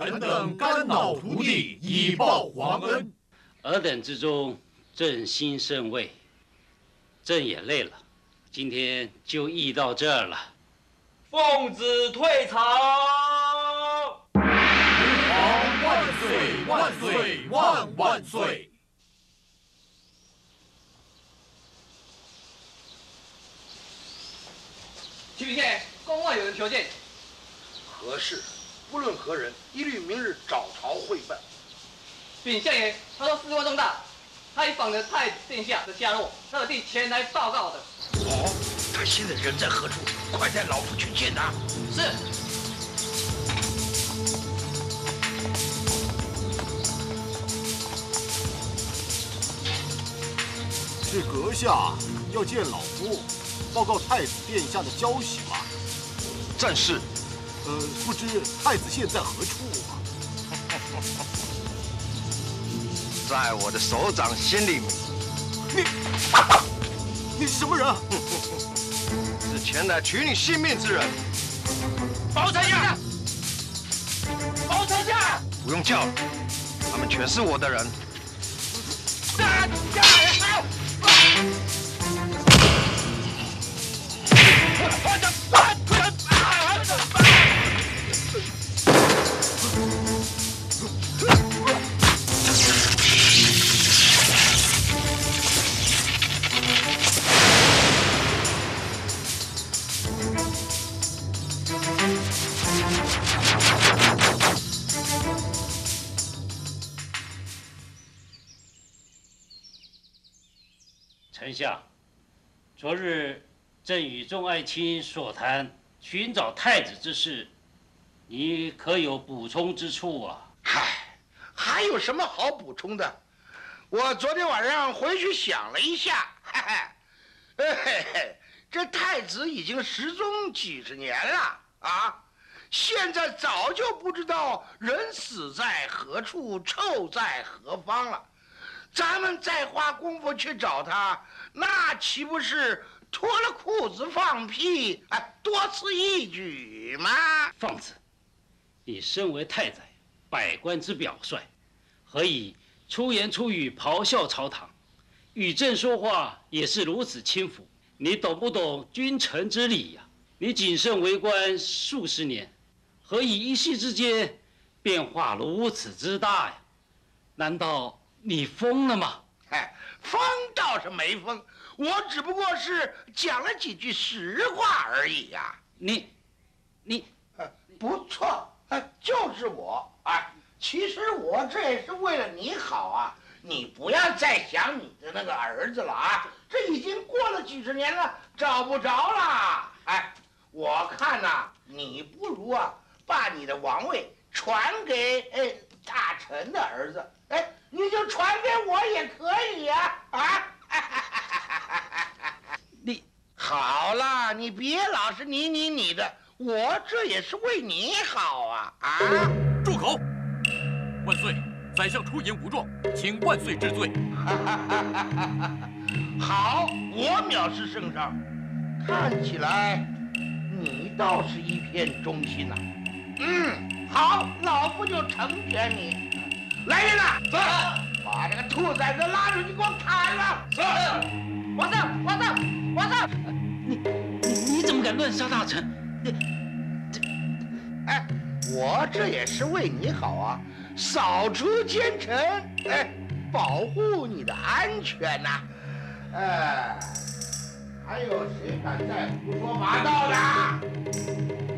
[SPEAKER 31] 臣等肝脑涂地以报皇恩。
[SPEAKER 4] 尔等之中，朕心甚慰，朕也累了，今天就议到这儿了。
[SPEAKER 5] 奉旨退朝。
[SPEAKER 31] 吾皇万岁万岁万万岁！
[SPEAKER 5] 启禀县，宫外有人求见。
[SPEAKER 32] 何事？不论何人，一律明日早朝会办。
[SPEAKER 5] 禀相爷，他说事关重大，他访了太子殿下的下落，特地前来报告的。
[SPEAKER 32] 哦，他现在人在何处？快带老夫去见他。
[SPEAKER 5] 是。
[SPEAKER 1] 是阁下要见老夫，报告太子殿下的消息吗？
[SPEAKER 30] 正是。
[SPEAKER 1] 不知太子现在何处啊？
[SPEAKER 30] 在我的手掌心里。
[SPEAKER 1] 你，你是什么人？
[SPEAKER 30] 是前来取你性命之人。
[SPEAKER 5] 包丞相，包丞相，
[SPEAKER 30] 不用叫了，他们全是我的人。
[SPEAKER 4] 杀！下，昨日朕与众爱卿所谈寻找太子之事，你可有补充之处啊？
[SPEAKER 32] 嗨，还有什么好补充的？我昨天晚上回去想了一下，嘿嘿，嘿嘿，这太子已经失踪几十年了啊！现在早就不知道人死在何处，臭在何方了。咱们再花功夫去找他，那岂不是脱了裤子放屁？哎，多此一举吗？
[SPEAKER 4] 放肆，你身为太宰，百官之表率，何以出言出语咆哮朝堂？与朕说话也是如此轻浮，你懂不懂君臣之礼呀？你谨慎为官数十年，何以一夕之间变化如此之大呀？难道？你疯了吗？
[SPEAKER 32] 哎，疯倒是没疯，我只不过是讲了几句实话而已呀。
[SPEAKER 4] 你，你，
[SPEAKER 32] 不错，哎，就是我。哎，其实我这也是为了你好啊。你不要再想你的那个儿子了啊，这已经过了几十年了，找不着了。哎，我看呐，你不如啊，把你的王位传给哎大臣的儿子。哎。你就传给我也可以呀！啊，
[SPEAKER 4] 你
[SPEAKER 32] 好啦，你别老是你你你的，我这也是为你好啊！啊，
[SPEAKER 18] 住口！万岁，宰相出言无状，请万岁治罪。
[SPEAKER 32] 好，我藐视圣上。看起来你倒是一片忠心呐。嗯，好，老夫就成全你。来人呐！
[SPEAKER 5] 走，
[SPEAKER 32] 把这个兔崽子拉出去给我砍了！
[SPEAKER 5] 是，皇上，皇上，皇上，
[SPEAKER 4] 你你你怎么敢乱杀大臣？你
[SPEAKER 32] 这，哎，我这也是为你好啊，扫除奸臣，哎，保护你的安全呐！哎，还有谁敢再胡说八道的？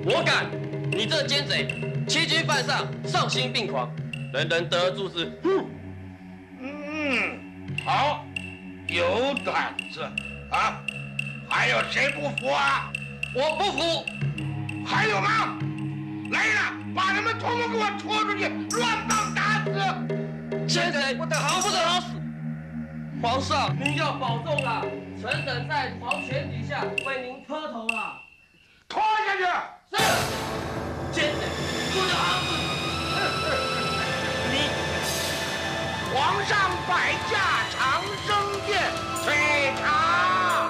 [SPEAKER 5] 我敢！你这奸贼，欺君犯上，丧心病狂！人人得而诛之。
[SPEAKER 32] 哼，嗯，好，有胆子啊！还有谁不服啊？
[SPEAKER 5] 我不服。
[SPEAKER 32] 还有吗？来人，把他们统统给我拖出去，乱棒打死！
[SPEAKER 5] 奸贼，我等好不得好死。皇上，您要保重啊！臣等在皇权底下为您磕头了。
[SPEAKER 32] 拖下去。
[SPEAKER 5] 是。奸贼，不得好死。
[SPEAKER 32] 皇上摆驾长生殿退茶。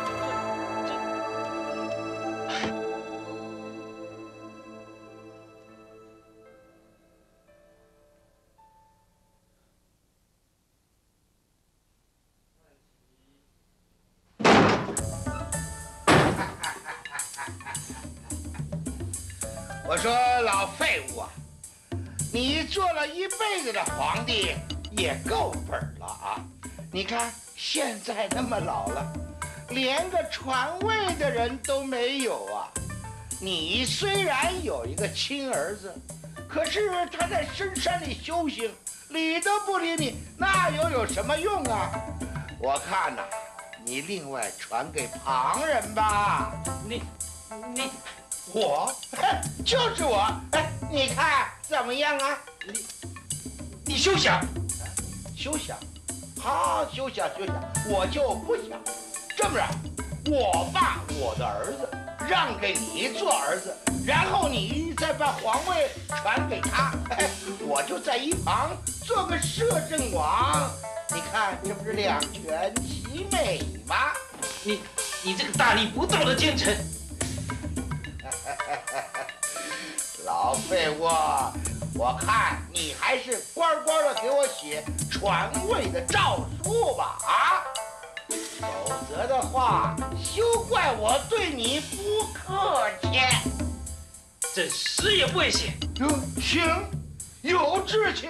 [SPEAKER 32] 我说老废物啊，你做了一辈子的皇帝。也够本了啊！你看现在那么老了，连个传位的人都没有啊！你虽然有一个亲儿子，可是他在深山里修行，理都不理你，那又有什么用啊？我看呐，你另外传给旁人吧。
[SPEAKER 4] 你，你，
[SPEAKER 32] 我，就是我。哎，你看怎么样啊？
[SPEAKER 5] 你，你休想！
[SPEAKER 32] 休想！好，休想休想！我就不想这么着，我把我的儿子让给你做儿子，然后你再把皇位传给他，我就在一旁做个摄政王。你看，这不是两全其美吗？
[SPEAKER 4] 你，你这个大逆不道的奸臣！
[SPEAKER 32] 老废物！我看你还是乖乖的给我写传位的诏书吧，啊！否则的话，休怪我对你不客气。
[SPEAKER 4] 朕死也不会写。
[SPEAKER 32] 行，有志气。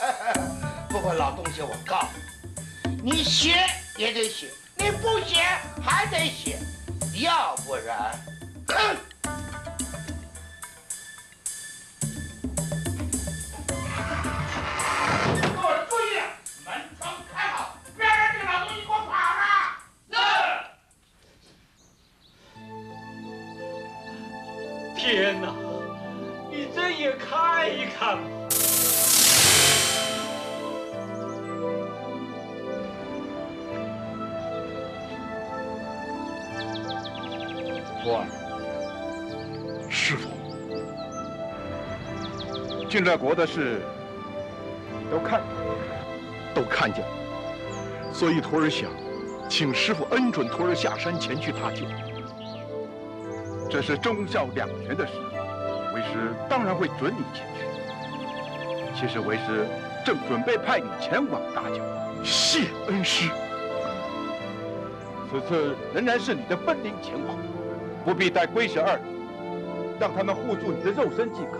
[SPEAKER 32] 不过老东西，我告诉你，你写也得写，你不写还得写，要不然，哼！
[SPEAKER 2] 晋乐国的事都看都看见了，所以徒儿想请师傅恩准徒儿下山前去踏见。这是忠孝两全的事，为师当然会准你前去。其实为师正准备派你前往大脚，谢恩师。此次仍然是你的分灵前往。不必带龟蛇二，让他们护住你的肉身即可，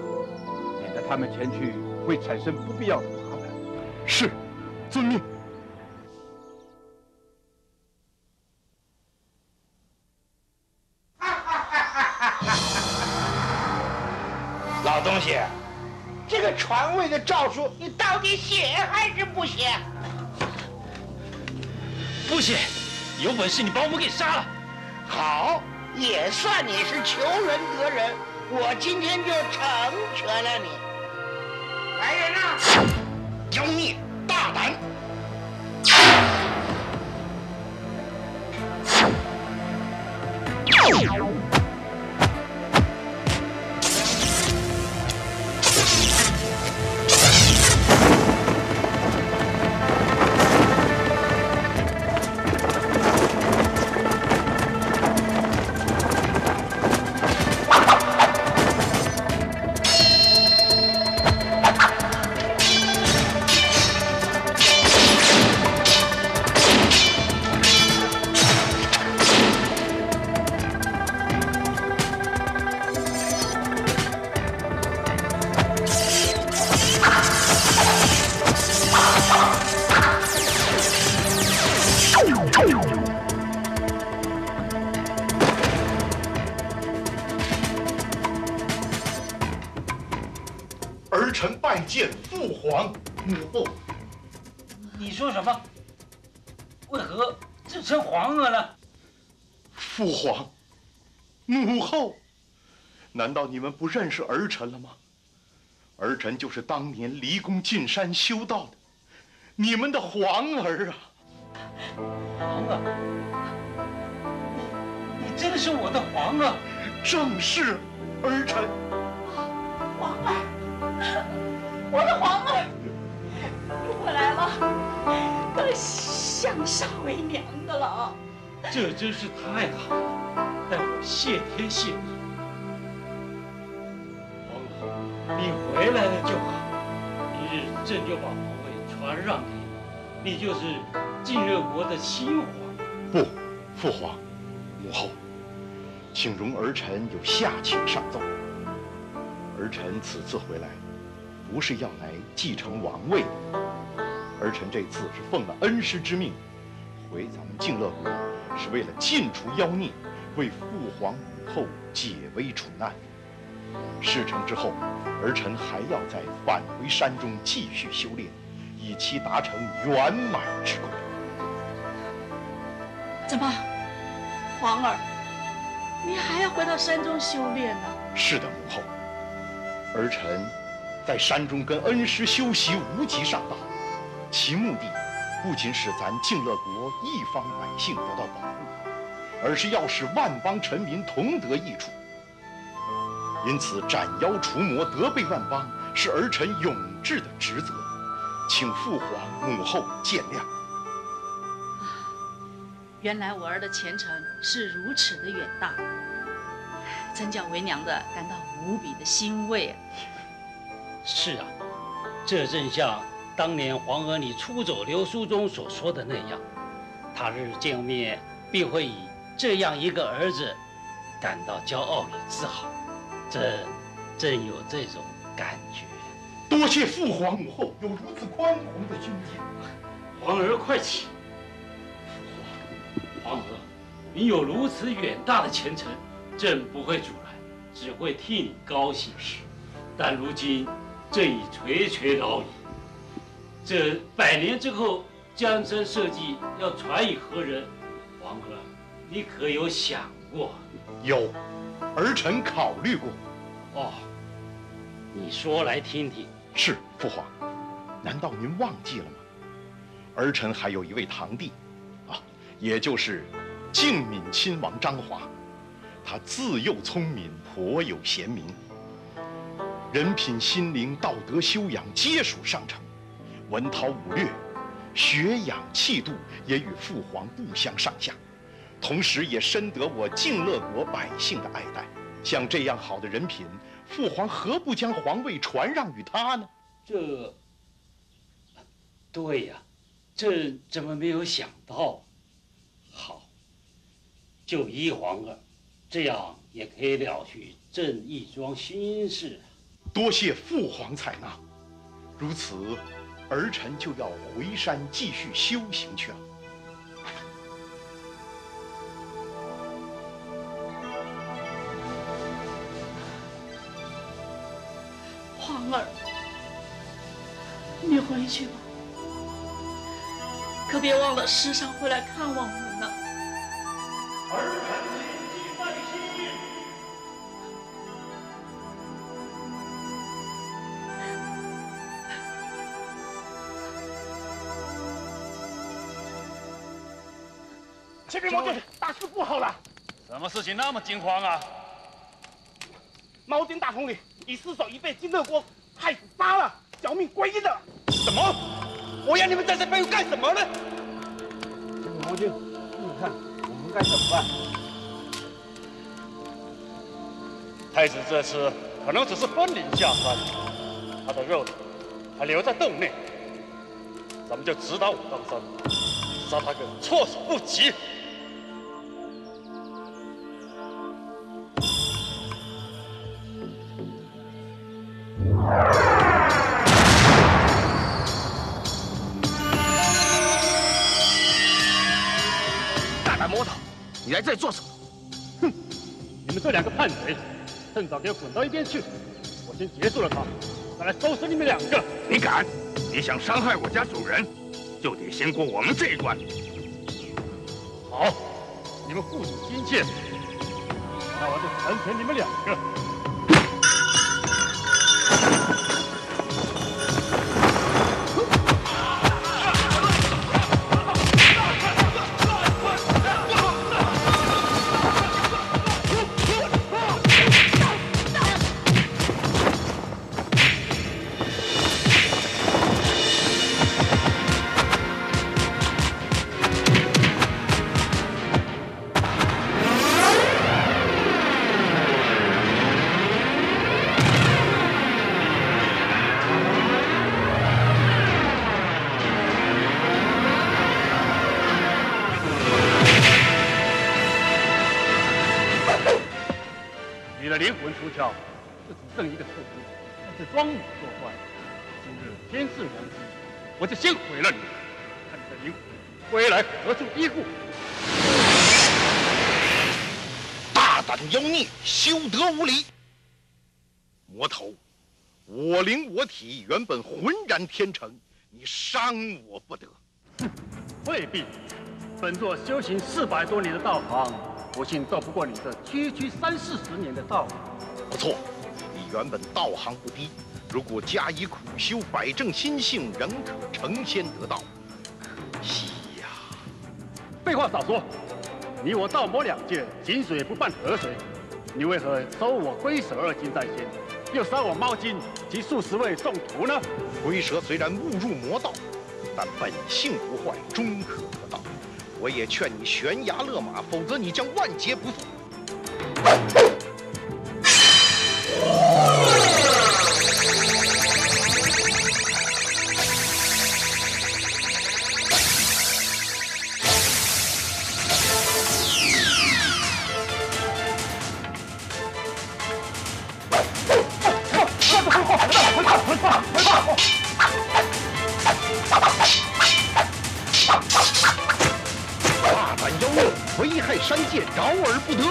[SPEAKER 2] 他们前去会产生不必要的麻烦。是，遵命。
[SPEAKER 32] 老东西，这个传位的诏书你到底写还是不写？
[SPEAKER 4] 不写，有本事你把我们给杀了。
[SPEAKER 32] 好。也算你是求人得人，我今天就成全了你。啊！妖孽
[SPEAKER 2] 父皇，母后，难道你们不认识儿臣了吗？儿臣就是当年离宫进山修道的，你们的皇儿啊！
[SPEAKER 4] 皇儿，你你真的是我的皇儿？
[SPEAKER 2] 正是，儿臣。
[SPEAKER 3] 皇儿，我的皇儿，你回来了，可想杀为娘的了。
[SPEAKER 4] 这真是太好了，待我谢天谢地。皇后，你回来了就好。明日朕就把皇位传让给你，你就是晋热国的新皇。
[SPEAKER 2] 不，父皇，母后，请容儿臣有下情上奏。儿臣此次回来，不是要来继承王位的，儿臣这次是奉了恩师之命，回咱们静乐国。是为了尽除妖孽，为父皇母后解危除难。事成之后，儿臣还要再返回山中继续修炼，以期达成圆满之功。
[SPEAKER 3] 怎么，皇儿，你还要回到山中修炼呢？
[SPEAKER 2] 是的，母后。儿臣在山中跟恩师修习无极上道，其目的。不仅使咱静乐国一方百姓得到保护，而是要使万邦臣民同得益处。因此，斩妖除魔、德备万邦，是儿臣永志的职责，请父皇母后见谅。
[SPEAKER 3] 原来我儿的前程是如此的远大，真叫为娘的感到无比的欣慰啊！
[SPEAKER 4] 是啊，这正像。当年皇儿你出走流书中所说的那样，他日见面必会以这样一个儿子感到骄傲与自豪。朕正有这种感觉。
[SPEAKER 2] 多谢父皇母后有如此宽宏的胸襟。
[SPEAKER 4] 皇儿快起。父皇，皇儿，你有如此远大的前程，朕不会阻拦，只会替你高兴。但如今朕已垂垂老矣。这百年之后，江山社稷要传与何人？王哥，你可有想过？
[SPEAKER 2] 有，儿臣考虑过。
[SPEAKER 4] 哦，你说来听听。
[SPEAKER 1] 是父皇，难道您忘记了吗？儿臣还有一位堂弟，啊，也就是敬敏亲王张华，他自幼聪明，颇有贤名，人品、心灵、道德修养皆属上乘，文韬武略、学养气度也与父皇不相上下，同时也深得我敬乐国百姓的爱戴。像这样好的人品，父皇何不将皇位传让于他呢？
[SPEAKER 4] 这，对呀，朕怎么没有想到？好，就依皇儿，这样也可以了却朕一桩心事。
[SPEAKER 1] 多谢父皇采纳，如此，儿臣就要回山继续修行去了。
[SPEAKER 14] 皇儿，你回去吧，可别忘了时常回来看望我们呢。
[SPEAKER 33] 儿臣
[SPEAKER 5] 启禀毛军，大事不好了！
[SPEAKER 29] 什么事情那么惊慌啊？
[SPEAKER 5] 毛军大统领已失手已被金乐国害死杀了，小命归一了。
[SPEAKER 34] 什么？我要你们在这背后干什么呢？
[SPEAKER 5] 毛军，你看我们该怎么办？
[SPEAKER 29] 太子这次可能只是分灵下山，他的肉还留在洞内，咱们就直捣武当山，杀他个措手不及。
[SPEAKER 5] 大胆魔头，你来这里做什么？
[SPEAKER 29] 哼！你们这两个叛贼，趁早给我滚到一边去！我先结束了他，再来收拾你们两个。
[SPEAKER 16] 你敢？你想伤害我家主人，就得先过我们这一关。
[SPEAKER 29] 好，你们护主心切，那我就成全你们两个。的灵魂出窍，就只剩一个错误，那是装模作怪。今日天赐良机，我就先毁了你，看你的灵魂归来何处依附。
[SPEAKER 1] 大胆妖孽，休得无礼！魔头，我灵我体原本浑然天成，你伤我不得。
[SPEAKER 29] 哼未必，本座修行四百多年的道行，不信斗不过你这区区三四十年的道行。
[SPEAKER 1] 不错，你原本道行不低，如果加以苦修，摆正心性，仍可成仙得道。可惜呀！
[SPEAKER 29] 废话少说，你我道魔两界，井水不犯河水，你为何收我龟蛇二金在先，又杀我猫精及数十位众徒呢？
[SPEAKER 1] 龟蛇虽然误入魔道，但本性不坏，终可得道。我也劝你悬崖勒马，否则你将万劫不复。大反妖孽，危害山界，饶而不得！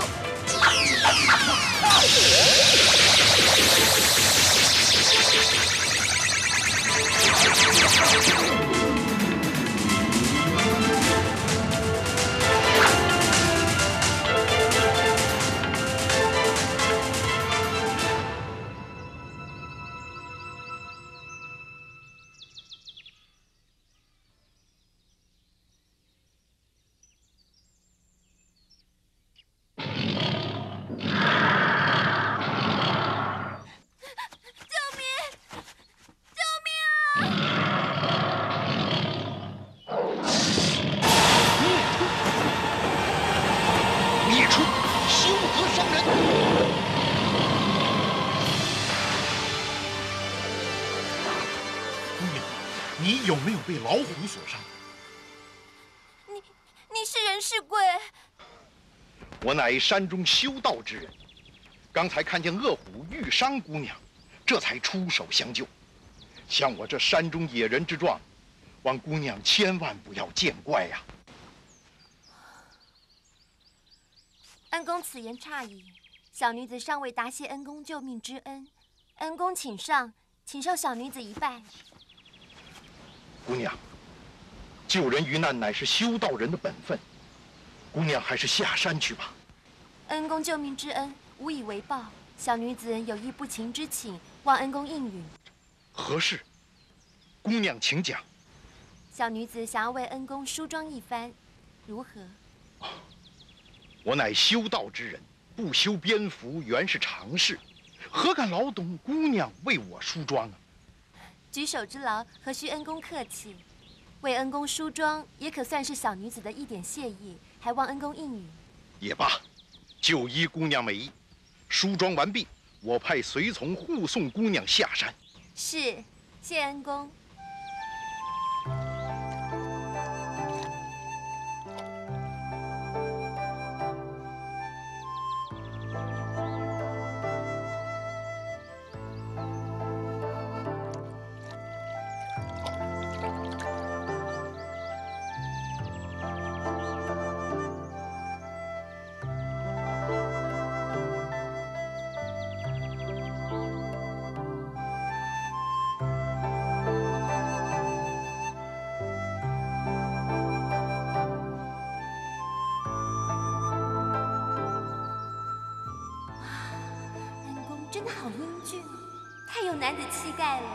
[SPEAKER 1] 乃山中修道之人，刚才看见恶虎遇伤姑娘，这才出手相救。像我这山中野人之状，望姑娘千万不要见怪呀。
[SPEAKER 11] 恩公此言差矣，小女子尚未答谢恩公救命之恩，恩公请上，请受小女子一拜。
[SPEAKER 1] 姑娘，救人于难乃是修道人的本分，姑娘还是下山去吧。
[SPEAKER 11] 恩公救命之恩，无以为报，小女子有意不情之请，望恩公应允。
[SPEAKER 1] 何事？姑娘请讲。
[SPEAKER 11] 小女子想要为恩公梳妆一番，如何？
[SPEAKER 1] 我乃修道之人，不修边幅原是常事，何敢劳动姑娘为我梳妆啊？
[SPEAKER 11] 举手之劳，何须恩公客气？为恩公梳妆，也可算是小女子的一点谢意，还望恩公应允。
[SPEAKER 1] 也罢，就依姑娘美意。梳妆完毕，我派随从护送姑娘下山。
[SPEAKER 11] 是，谢恩公。真的好英俊，太有男子气概了。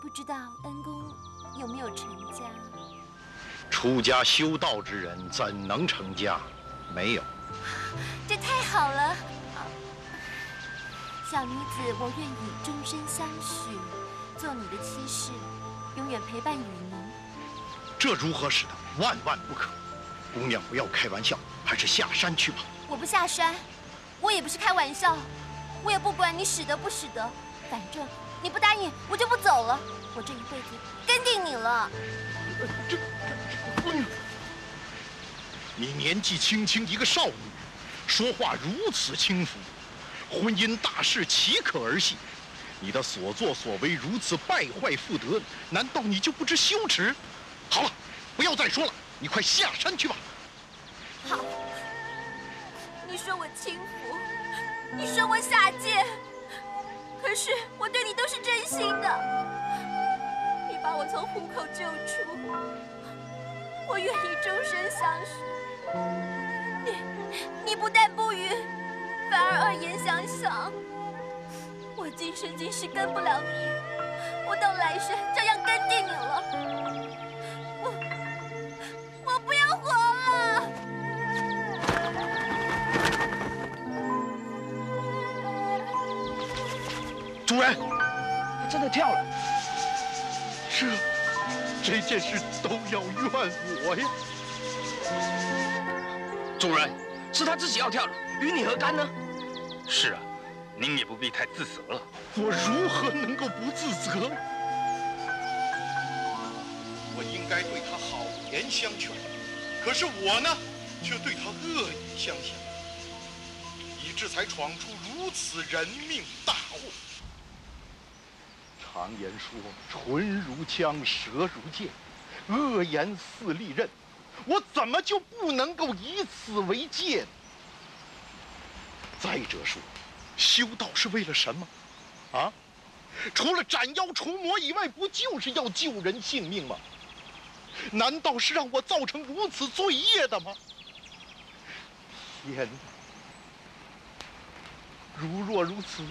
[SPEAKER 11] 不知道恩公有没有成家？
[SPEAKER 1] 出家修道之人怎能成家？没有。
[SPEAKER 11] 这太好了！小女子，我愿意终身相许，做你的妻室，永远陪伴与您。
[SPEAKER 1] 这如何使得？万万不可！姑娘不要开玩笑，还是下山去吧。
[SPEAKER 11] 我不下山，我也不是开玩笑，我也不管你使得不使得，反正你不答应，我就不走了。我这一辈子跟定你了。
[SPEAKER 1] 这姑娘，你年纪轻轻一个少女，说话如此轻浮，婚姻大事岂可儿戏？你的所作所为如此败坏妇德，难道你就不知羞耻？好了，不要再说了，你快下山去吧。
[SPEAKER 11] 好，你说我轻浮，你说我下贱，可是我对你都是真心的。你把我从虎口救出，我愿意终身相许。你你不但不允，反而恶言相向。我今生今世跟不了你，我到来生照样跟定你了。
[SPEAKER 1] 主人，
[SPEAKER 35] 他真的跳了。
[SPEAKER 1] 这这件事都要怨我呀！
[SPEAKER 5] 主人，是他自己要跳的，与你何干呢？
[SPEAKER 16] 是啊，您也不必太自责了。
[SPEAKER 1] 我如何能够不自责？我应该对他好言相劝，可是我呢，却对他恶语相向，以致才闯出如此人命大祸。常言说，唇如枪，舌如剑，恶言似利刃，我怎么就不能够以此为戒？再者说，修道是为了什么？啊？除了斩妖除魔以外，不就是要救人性命吗？难道是让我造成如此罪业的吗？天哪！如若如此，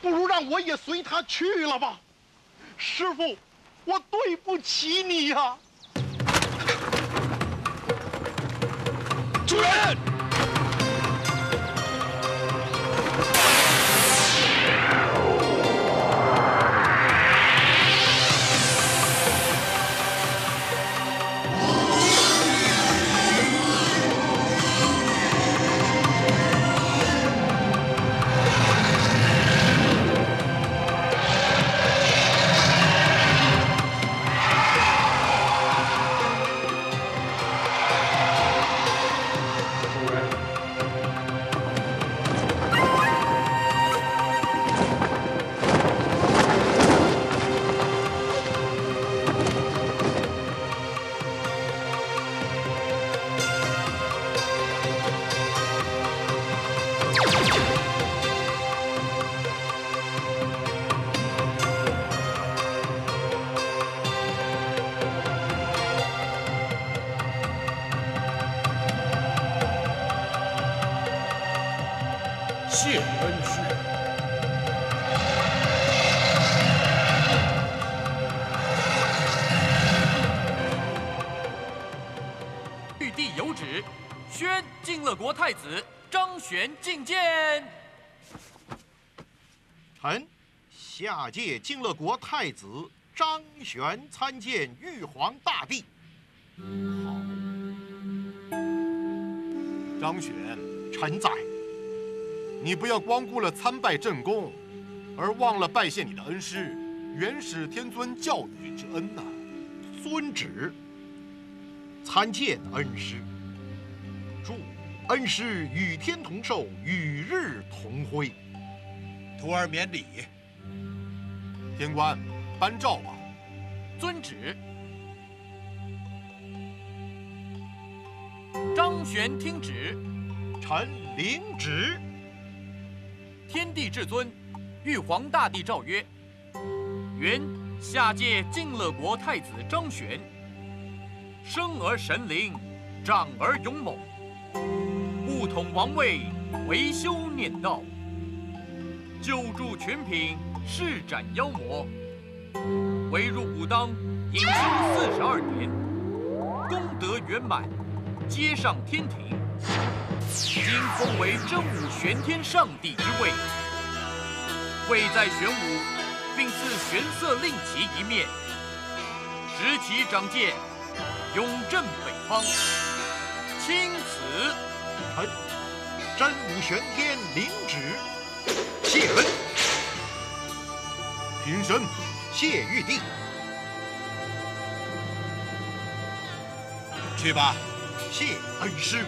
[SPEAKER 1] 不如让我也随他去了吧。师傅，我对不起你呀、
[SPEAKER 5] 主人。
[SPEAKER 18] 帝有旨，宣晋乐国太子张玄觐见。
[SPEAKER 36] 臣下届晋乐国太子张玄参见玉皇大帝。
[SPEAKER 1] 好张玄，
[SPEAKER 36] 臣在。
[SPEAKER 1] 你不要光顾了参拜正宫，而忘了拜谢你的恩师元始天尊教育之恩呐、
[SPEAKER 36] 遵旨。参见恩师。祝恩师与天同寿，与日同辉。
[SPEAKER 2] 徒儿免礼。
[SPEAKER 1] 天官，颁诏吧。
[SPEAKER 18] 遵旨。张玄听旨。
[SPEAKER 36] 臣领旨。
[SPEAKER 18] 天地至尊，玉皇大帝诏曰：原下界晋乐国太子张玄，生而神灵，长而勇猛，不统王位，维修念道，救助群品，施斩妖魔，为入武当，隐修四十二年，功德圆满，接上天庭。今封为真武玄天上帝之位，位在玄武，并赐玄色令旗一面，执旗掌剑，永镇北方。钦此
[SPEAKER 36] 臣真武玄天领旨谢恩。
[SPEAKER 1] 平生
[SPEAKER 36] 谢玉帝
[SPEAKER 2] 去吧。
[SPEAKER 36] 谢恩师。